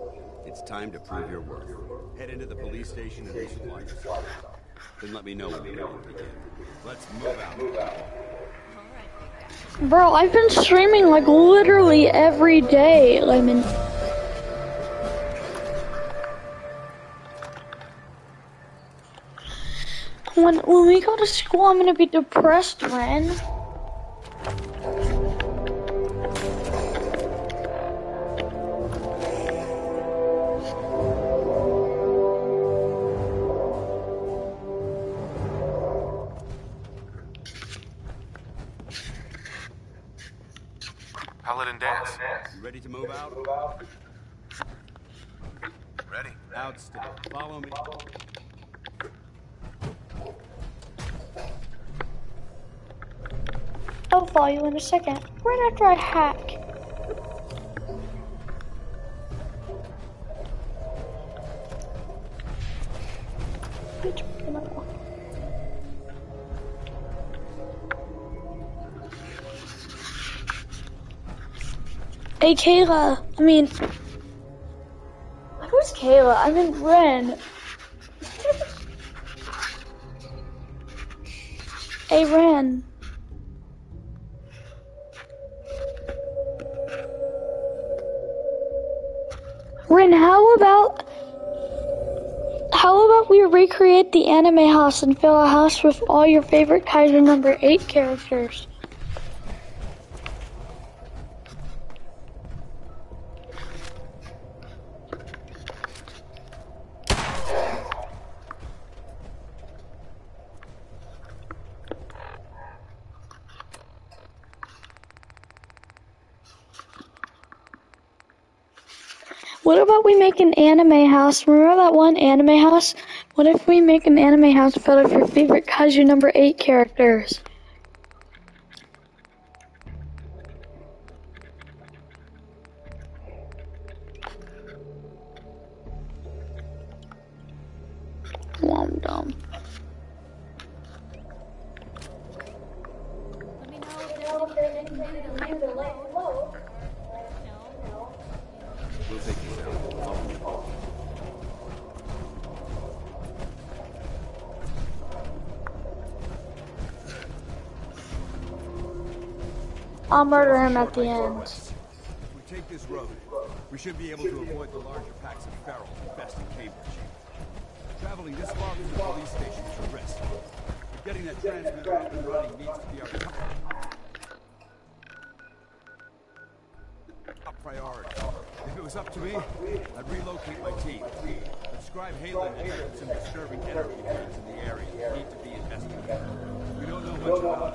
It's time to prove your worth. Head into the police station and resupply yourself. Then let me know when you're ready to begin. Let's move out.
Bro, I've been streaming like literally every day. Mean, when when we go to school, I'm gonna be depressed, Ren.
You ready to move out?
Ready?
Out Outstanding. Follow me.
I'll follow you in a second. Right after I hack. Bitch, Hey, Kayla. I mean, who's Kayla? I mean, Ren. hey, Ren. Ren, how about how about we recreate the anime house and fill a house with all your favorite Kaiju number eight characters? What about we make an anime house? Remember that one anime house? What if we make an anime house filled with your favorite Kaiju number 8 characters? I'll murder him at the end.
We take this road, we should be able to avoid the larger packs of feral Cambridge. Traveling this far from the police station is a risk. But getting that transmitter up and running needs to be our top, priority. If it was up to me, I'd relocate my team. But Haylen detected some disturbing energy in the area that need to be investigated. We don't know much about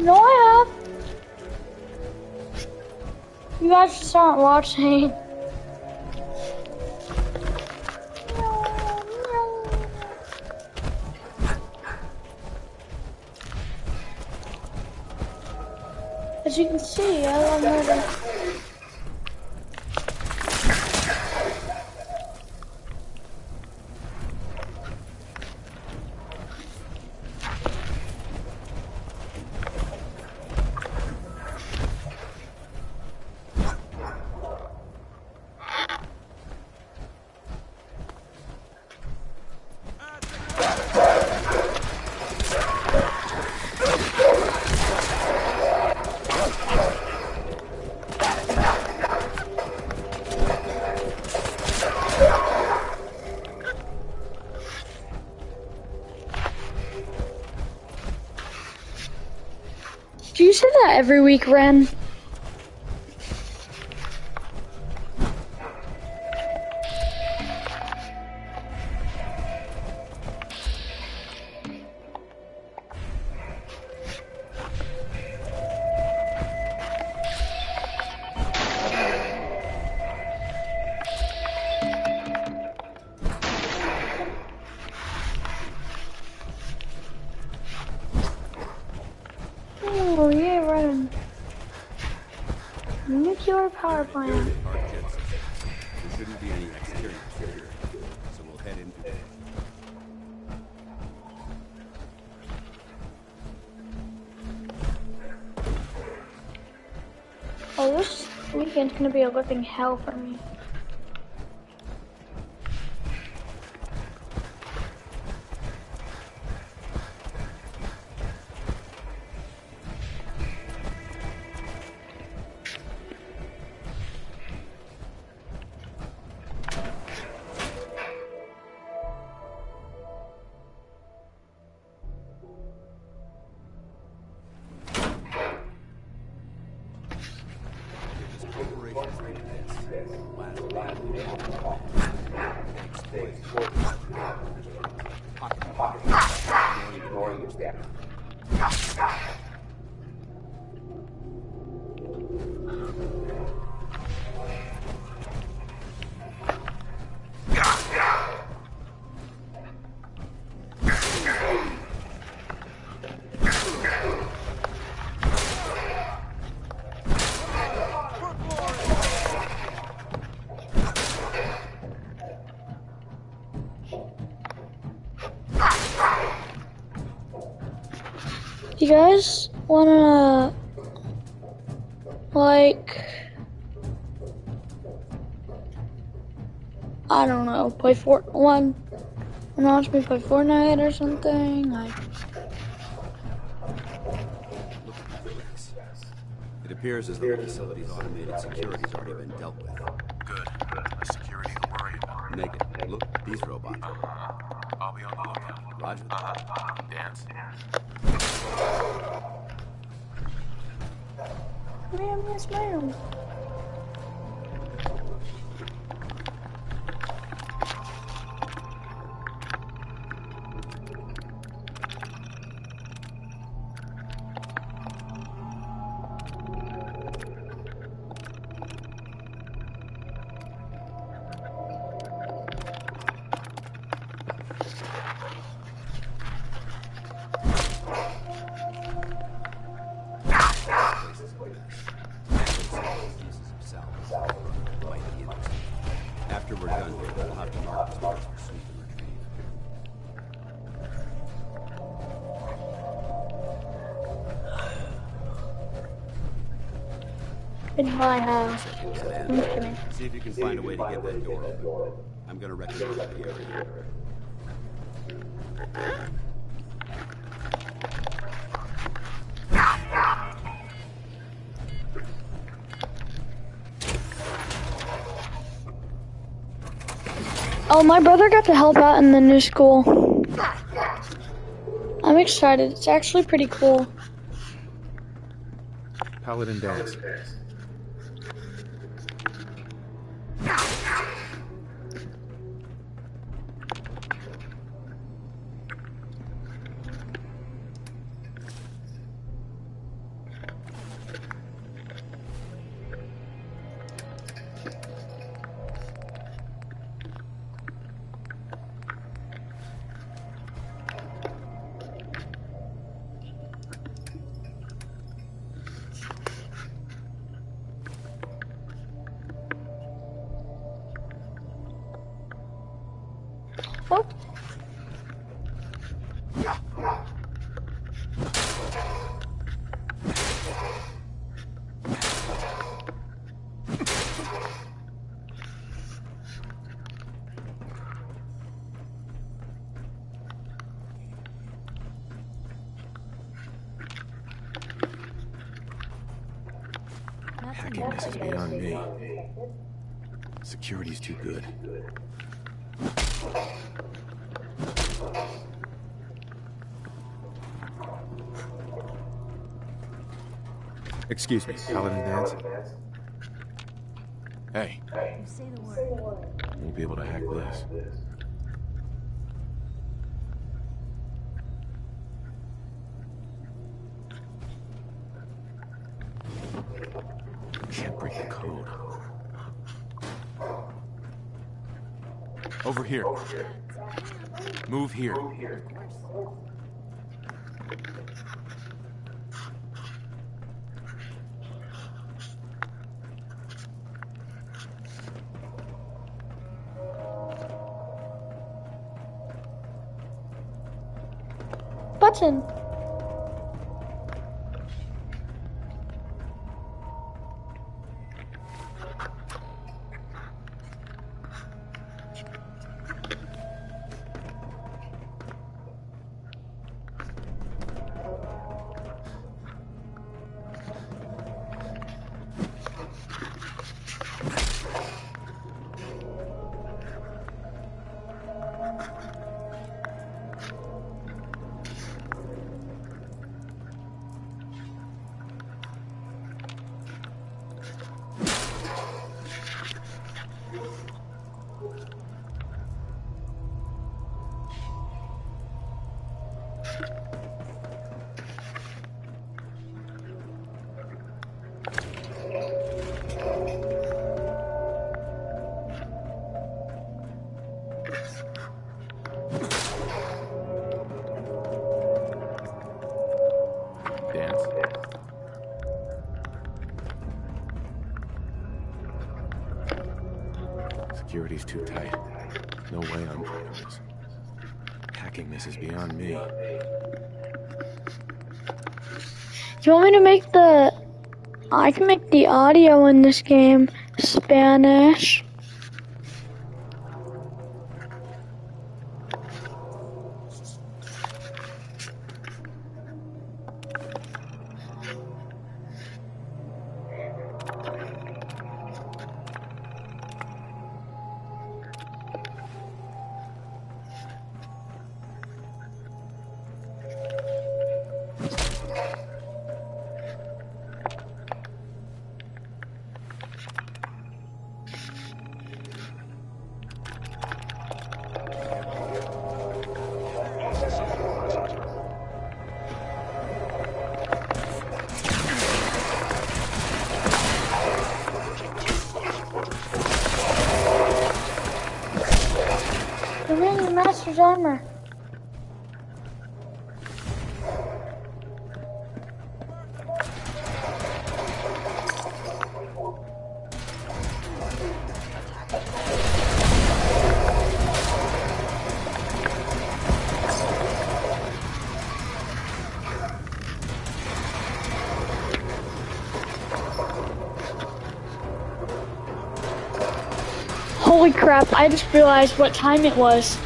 No, I have. You guys just aren't watching. As you can see, I every week, Ren. Hell for me. Guys wanna like I don't know, play Fort one wanna watch me play Fortnite or something? Like
It appears as though the facility's automated security's
In my house.
Dead
I'm
end. See if you can find a way to get that door open. I'm gonna recognize the area.
Oh, my brother got to help out in the new school. I'm excited. It's actually pretty cool.
Paladin Danse. Excuse me, Paladin Danse? Hey,
You
Won't be able to hack this. Can't break the code. Over here. Move here.
Button.
Security's too tight. No way I'm this. Hacking this is beyond me.
Do you want me to make the? I can make the audio in this game Spanish. I just realized what time it was.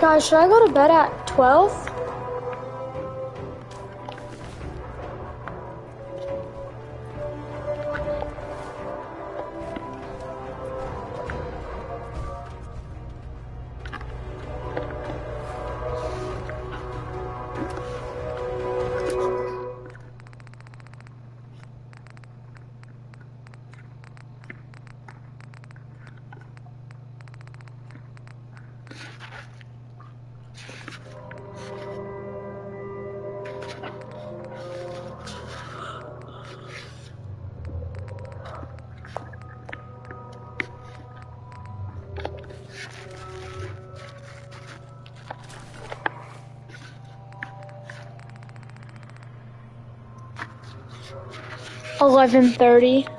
Guys, should I go to bed at 12?
11.30.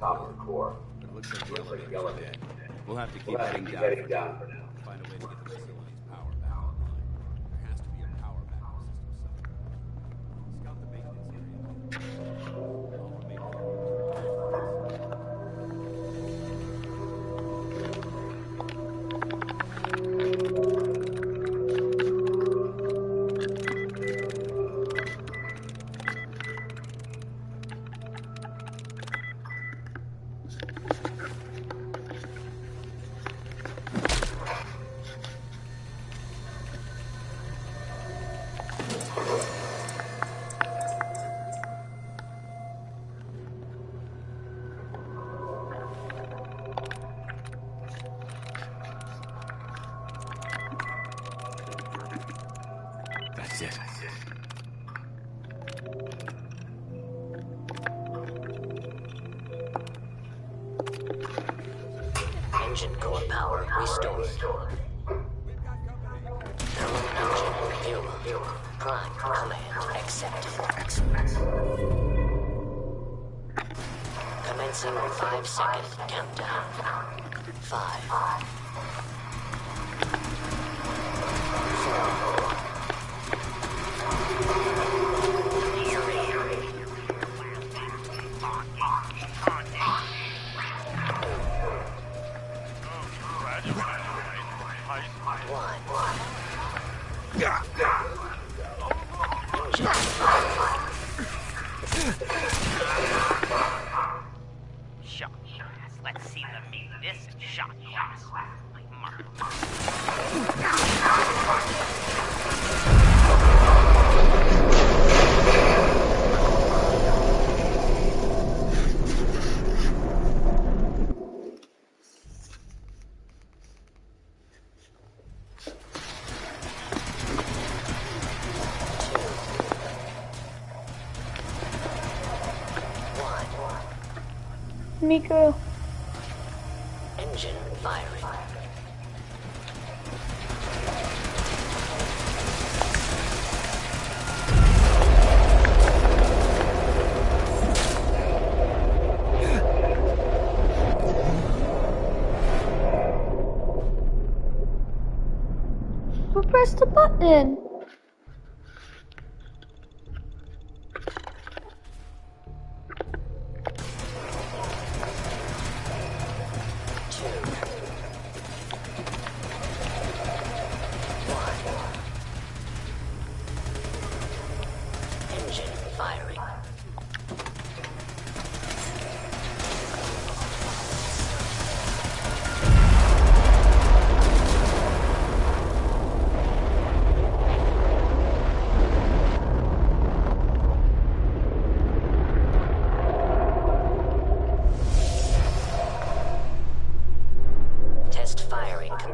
top of the core. It looks like yellow like. We'll have to keep we'll heading, down, down, for now. Find a way to get the
Miko.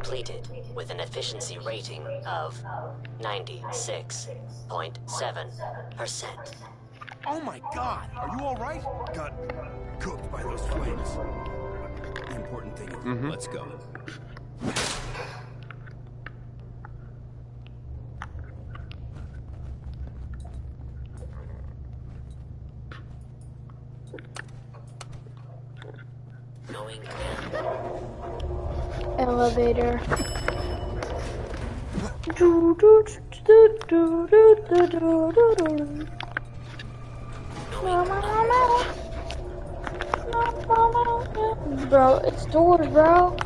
Depleted with an efficiency rating of 96.7%.
Oh my god! Are you alright? Got cooked by those flames. The important thing is,
Mhm.
let's go.
Bro, it's doors, bro.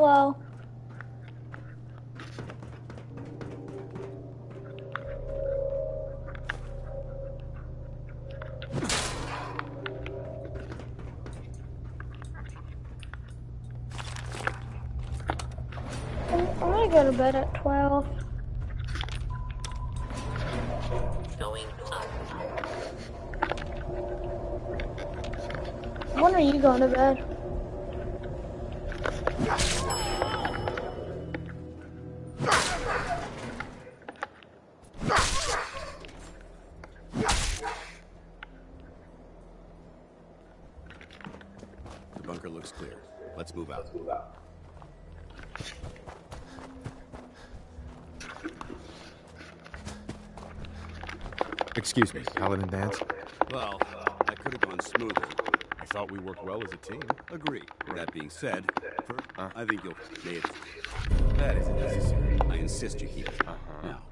Hello. I'm I'm gonna go to bed at 12.
Going up.
When are you going to bed?
Excuse me, Paladin Danse?
Well, that could have gone smoother.
I thought we worked well as a team.
Agree. That being said, first, I think you'll made it.
That isn't necessary.
I insist you keep it.
Uh-huh.
Now,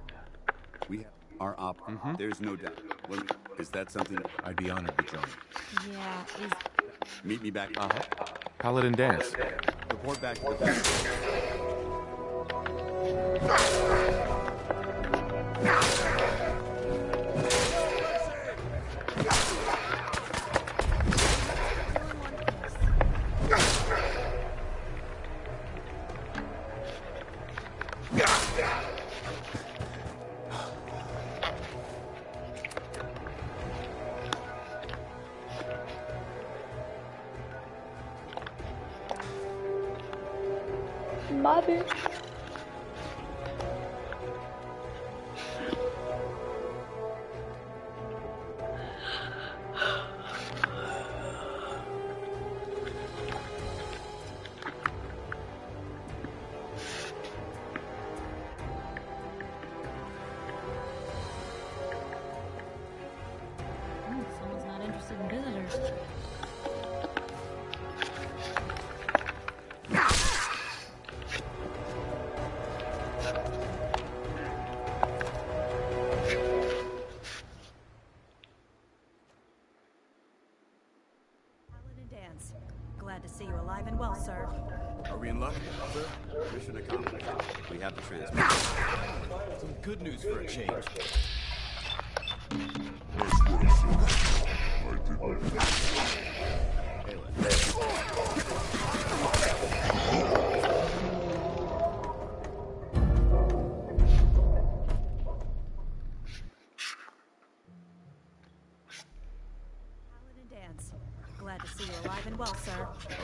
we have our op. There's no doubt. Well, is that something?
I'd be honored to join.
Yeah, is
Meet me back.
Uh-huh. Paladin Danse.
Report back to the base.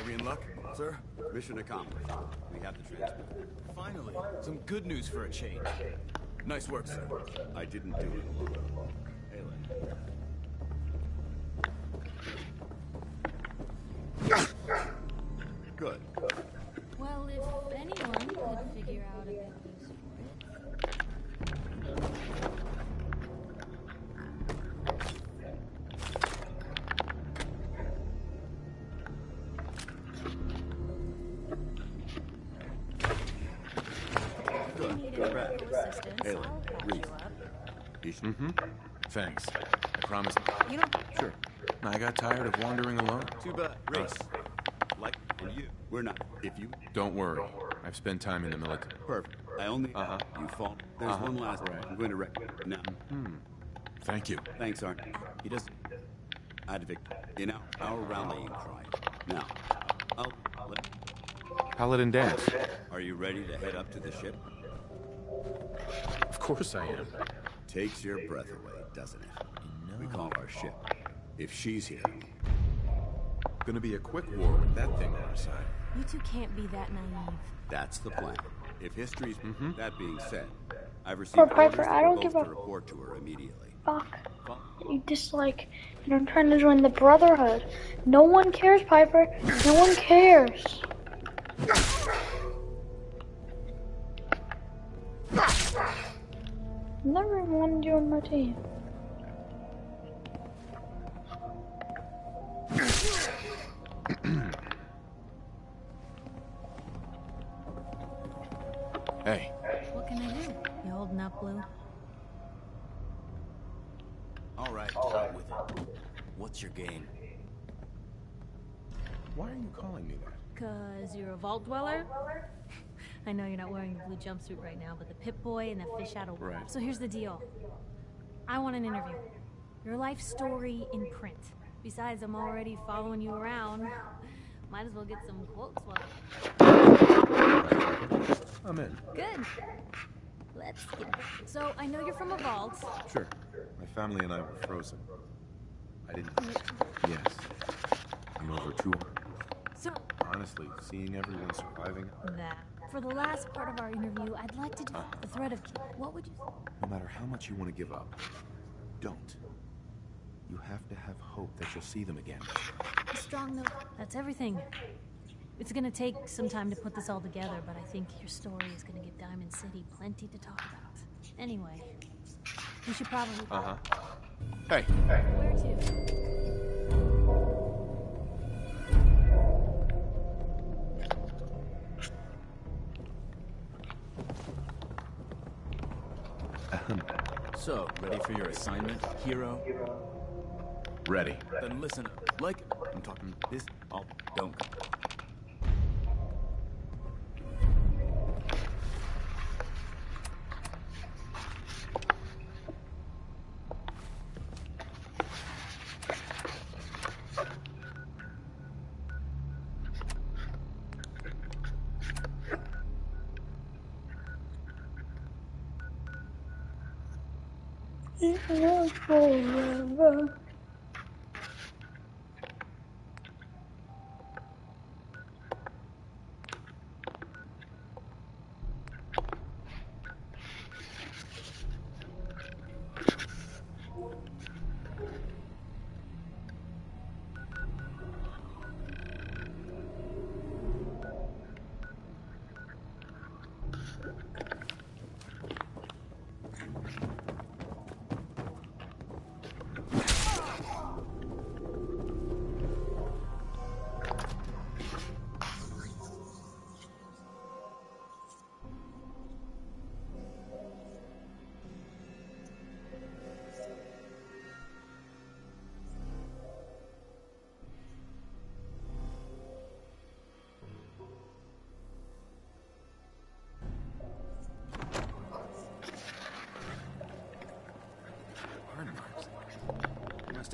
Are we in luck, sir? Mission accomplished. We have the transmitter. Finally, some good news for a change. Nice work, sir. I didn't do it alone.
Mm-hmm. Thanks. I promise.
You don't.
Sure. I got tired of wandering alone.
Too bad. Race. Like, and you. We're not. If you.
Don't worry. I've spent time in the military.
Perfect. I only.
Uh-huh.
You fall. There's
Uh-huh.
one last. I'm going to wreck. Now.
Hmm. Thank you.
Thanks, Art. He doesn't. Advic. You know, our rallying cry. Now. I'll. Let,
Paladin Danse.
are you ready to head up to the ship?
Of course I am.
Takes your breath away, doesn't it? We call our ship. If she's here,
Gonna be a quick war with that thing on our side.
You two can't be that naive.
that's the plan. If history's. Mm-hmm. That being said, I've received
Poor Piper, I
for
don't
both
give
to
a-
report to her immediately.
Fuck. You dislike. And I'm trying to join the Brotherhood. No one cares, Piper. No one cares. You on my team.
Hey,
What can I do? You holding up, Blue?
All right, out with it. What's your game?
why are you calling me that?
Cause you're a vault dweller? I know you're not wearing the blue jumpsuit right now, but the Pip-Boy and the fish out of
Right.
So here's the deal. I want an interview. Your life story in print. Besides, I'm already following you around. Might as well get some quotes while
I'm in.
Good. Let's get it. So I know you're from a vault.
Sure. My family and I were frozen. I didn't. Yes. I'm over 200.
So
Honestly, seeing everyone surviving,
that. For the last part of our interview, I'd like to do the threat of what would you
no matter how much you want to give up, don't. You have to have hope that you'll see them again.
A strong note. That's everything. It's gonna take some time to put this all together, but I think your story is gonna give Diamond City plenty to talk about. Anyway, we should probably.
Uh huh. Hey. Hey.
Where to?
So, ready for your assignment, hero?
Ready.
Then listen up. Like, I'm talking this, all, don't.
Forever.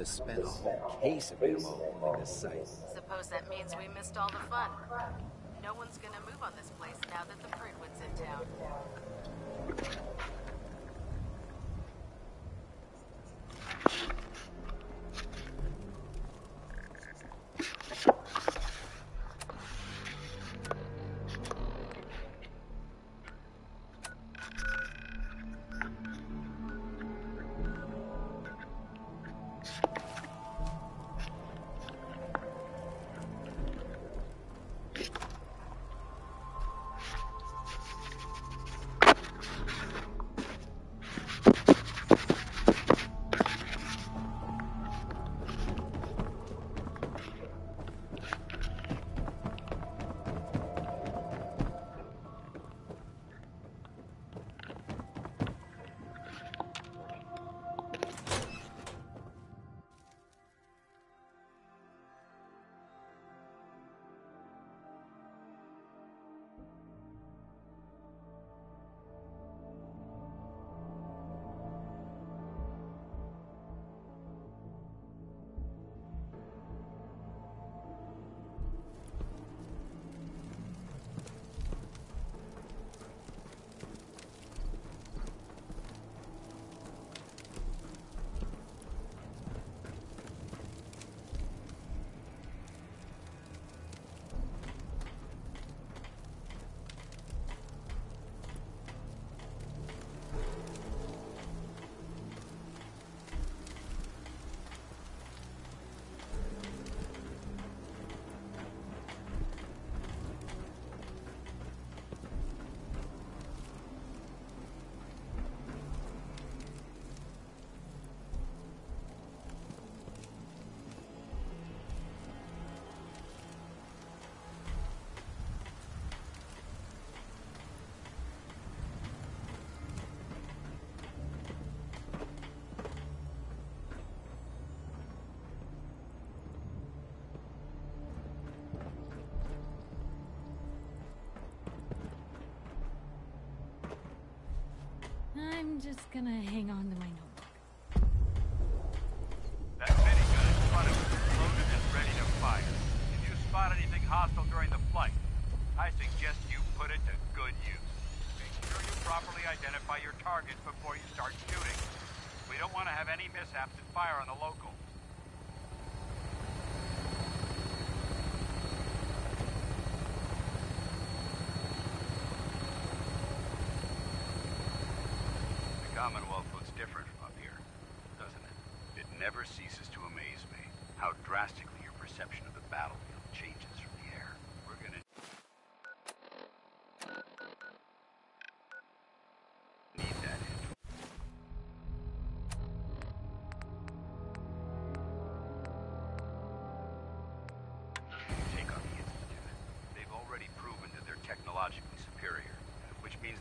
Have spent a whole case of ammo holding this site.
Suppose that means we missed all the fun. No one's gonna move on this place now that the Prydwen's in town.
I'm just gonna hang on to my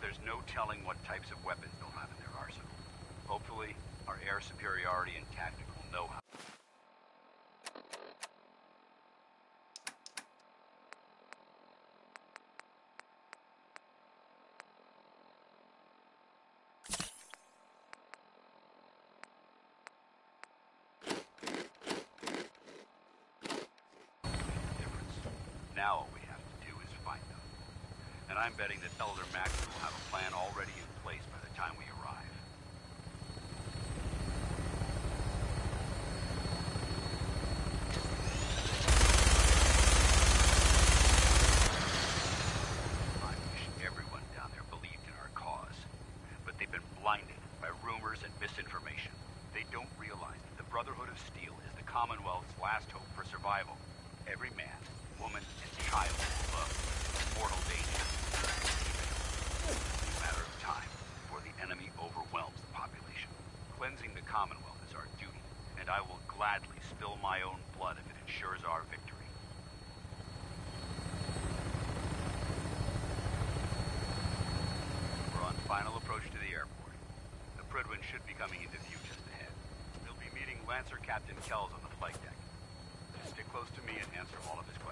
there's no telling what types of weapons they'll have in their arsenal. Hopefully, our air superiority and tactical know-how. difference. Now all we have to do is find them. And I'm betting that Elder Max will have a plan already in place by the time we arrive. I wish everyone down there believed in our cause. But they've been blinded by rumors and misinformation. They don't realize that the Brotherhood of Steel is the Commonwealth's last hope for survival. Every man, woman, and child is in mortal danger. It's a matter of time before the enemy overwhelms the population. Cleansing the Commonwealth is our duty, and I will gladly spill my own blood if it ensures our victory. We're on final approach to the airport. The Prydwen should be coming into view just ahead. They'll be meeting Lancer Captain Kells on the flight deck. Stick close to me and answer all of his questions.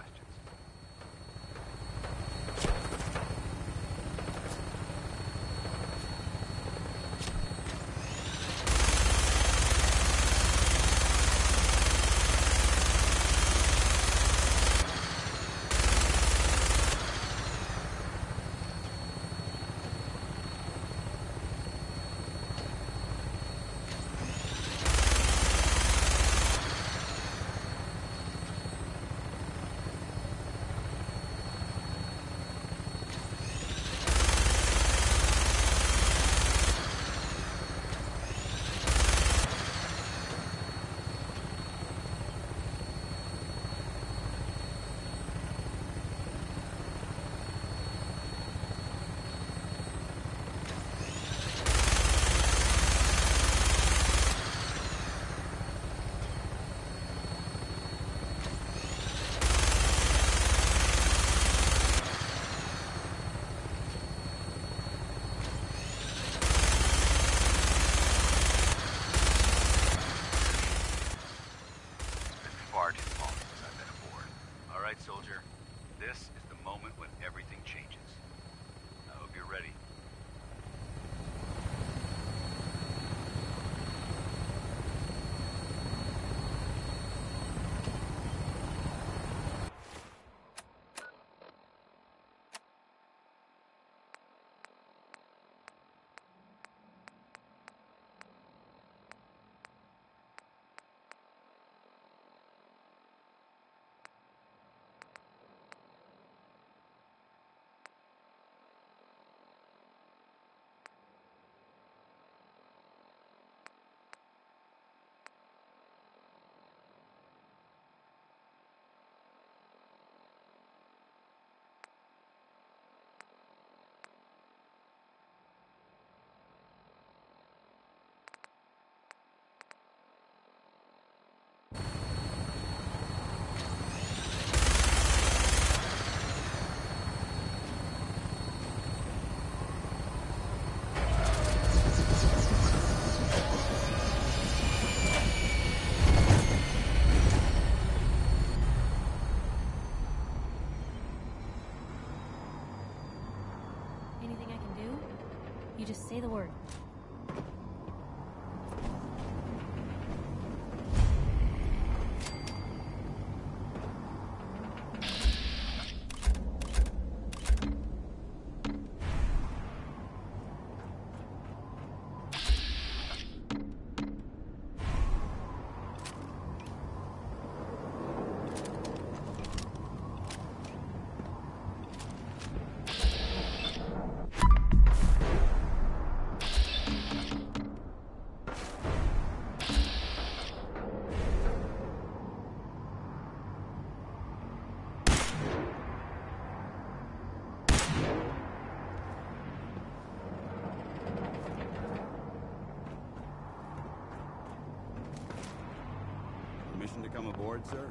Permission to come aboard, sir?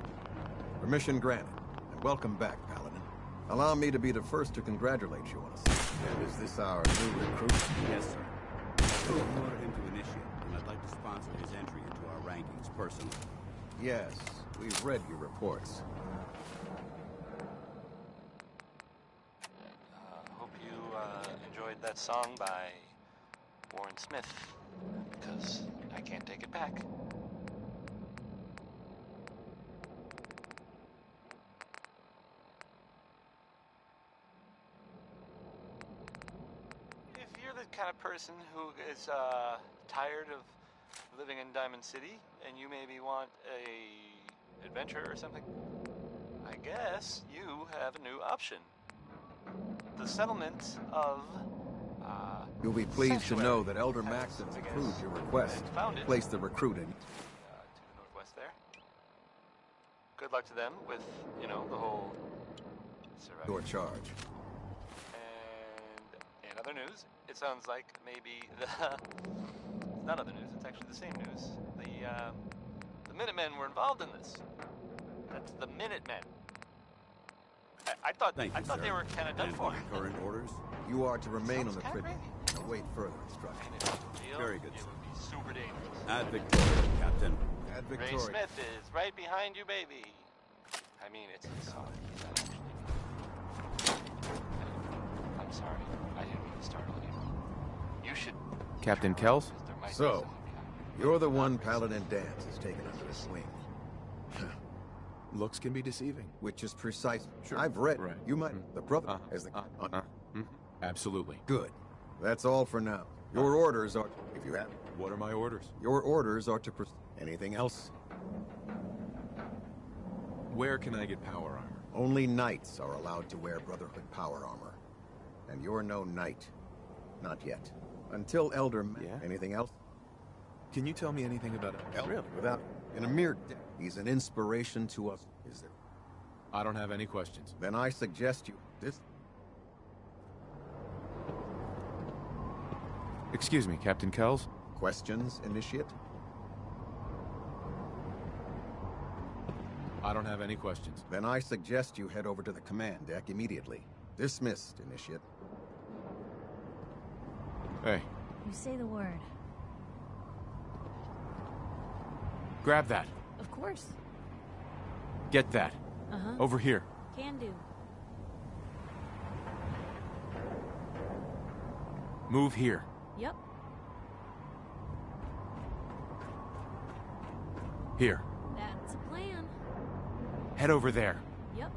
Permission granted. And welcome back, Paladin. Allow me to be the first to congratulate you on a And is this our new recruit?
Yes, sir. I promoted him to initiate, and I'd like to sponsor his entry into our rankings personally.
Yes, we've read your reports.
Uh, hope you uh, enjoyed that song by Warren Smith, because I can't take it back. If you're the kind of person who is uh, tired of living in Diamond City and you maybe want a adventure or something, I guess you have a new option. The settlement of uh,
You'll be pleased to know that Elder Maxson approved your request.
Found it.
Place the recruit in.
uh, to the northwest there. Good luck to them with, you know, the whole survival.
Your charge.
And other news, it sounds like maybe the it's not other news. It's actually the same news. The um, the Minutemen were involved in this. That's the Minutemen. I, I thought
Thank
I
you,
thought
sir.
they were kind of done
And
for.
current orders?
You are to remain on the
Sounds kinda
prison and await further instructions.
Very good,
It
sir.
would be super dangerous.
Ad Victoriam, Captain.
Ad
Ray Smith is right behind you, baby. I mean, it's it's not. He's not actually. I'm sorry. I didn't mean to startle you. You should.
Captain Kells?
There might be
So, you're the one Paladin Danse has taken under his wing.
Looks can be deceiving.
Which is precise. I've read.
Right.
You might. The brother
Uh,
as the.
uh, uh. Absolutely.
Good. That's all for now. Your orders are, if you have,
What are my orders?
your orders are to. Pres- Anything else?
Where can I get power armor?
Only knights are allowed to wear Brotherhood power armor. And you're no knight. Not yet. Until Elder. Ma-
Yeah?
Anything else?
Can you tell me anything about?
Elder. Without. In a mere. He's an inspiration to us. Is there?
I don't have any questions.
Then I suggest you. This.
Excuse me, Captain Kells?
Questions, Initiate?
I don't have any questions.
Then I suggest you head over to the command deck immediately. Dismissed, Initiate.
Hey,
You say the word.
grab that.
Of course.
Get that.
Uh huh.
Over here.
Can do.
Move here.
Yep.
Here.
That's a plan.
Head over there.
Yep.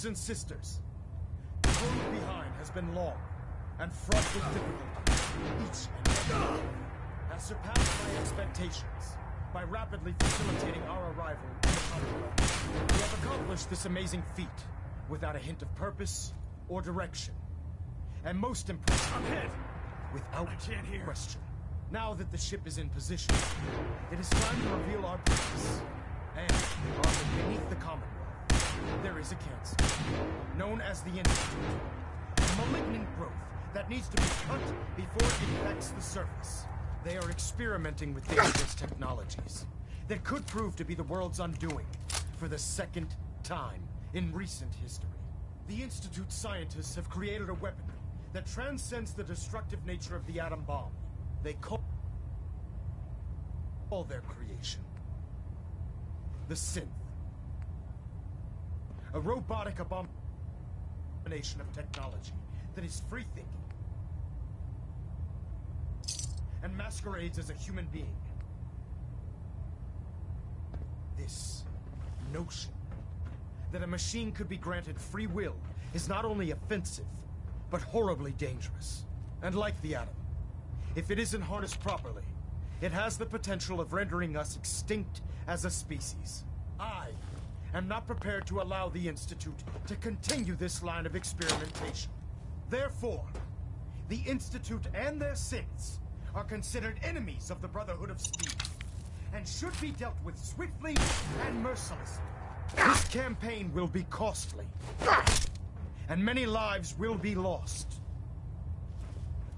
Brothers and sisters, the road behind has been long and fraught with difficulty. Each and every one has surpassed my expectations by rapidly facilitating our arrival in the Commonwealth. We have accomplished this amazing feat without a hint of purpose or direction. And most impressive, I'm hit. without I can't hear. question. Now that the ship is in position, it is time to reveal our purpose. And, armored beneath the Commonwealth, there is a cancer, known as the Institute. A malignant growth that needs to be cut before it infects the surface. They are experimenting with dangerous technologies that could prove to be the world's undoing for the second time in recent history. The Institute scientists have created a weapon that transcends the destructive nature of the atom bomb. They call all their creation the synth. A robotic abomination of technology that is free thinking and masquerades as a human being. This notion that a machine could be granted free will is not only offensive, but horribly dangerous. And like the atom, if it isn't harnessed properly, it has the potential of rendering us extinct as a species. I am not prepared to allow the Institute to continue this line of experimentation. Therefore, the Institute and their synths are considered enemies of the Brotherhood of Steel and should be dealt with swiftly and mercilessly. This campaign will be costly, and many lives will be lost.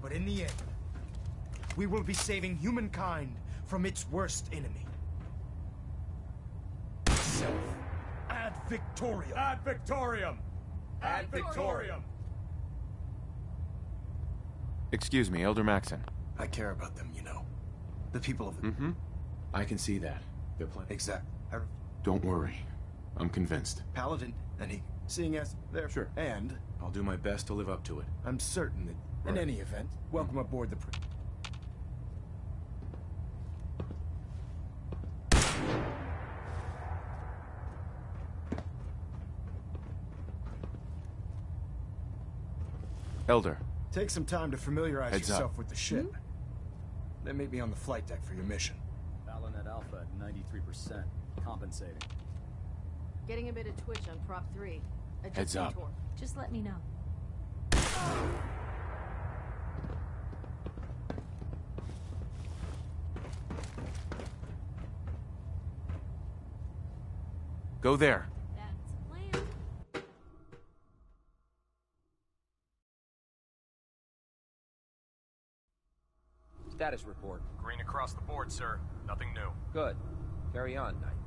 But in the end, we will be saving humankind from its worst enemy. Self. Ad Victoriam.
Ad Victoriam! Ad Victoriam!
Excuse me, Elder Maxson.
I care about them, you know. The people of the...
Mm-hmm. I can see that. They're plenty.
Exact. I...
Don't worry. I'm convinced.
Paladin, and he... Seeing as they're...
Sure.
And...
I'll do my best to live up to it.
I'm certain that, in any event, welcome aboard the...
Elder,
Take some time to familiarize
Heads
yourself
up.
with the ship. Hmm? Then meet me on the flight deck for your mission.
Balanet Alpha at 93%. Compensating.
Getting a bit of twitch on prop three. Adjusting
Heads up.
torque.
Just let me know.
go there.
Status report.
Green across the board, sir. Nothing new.
Good. Carry on, Knight.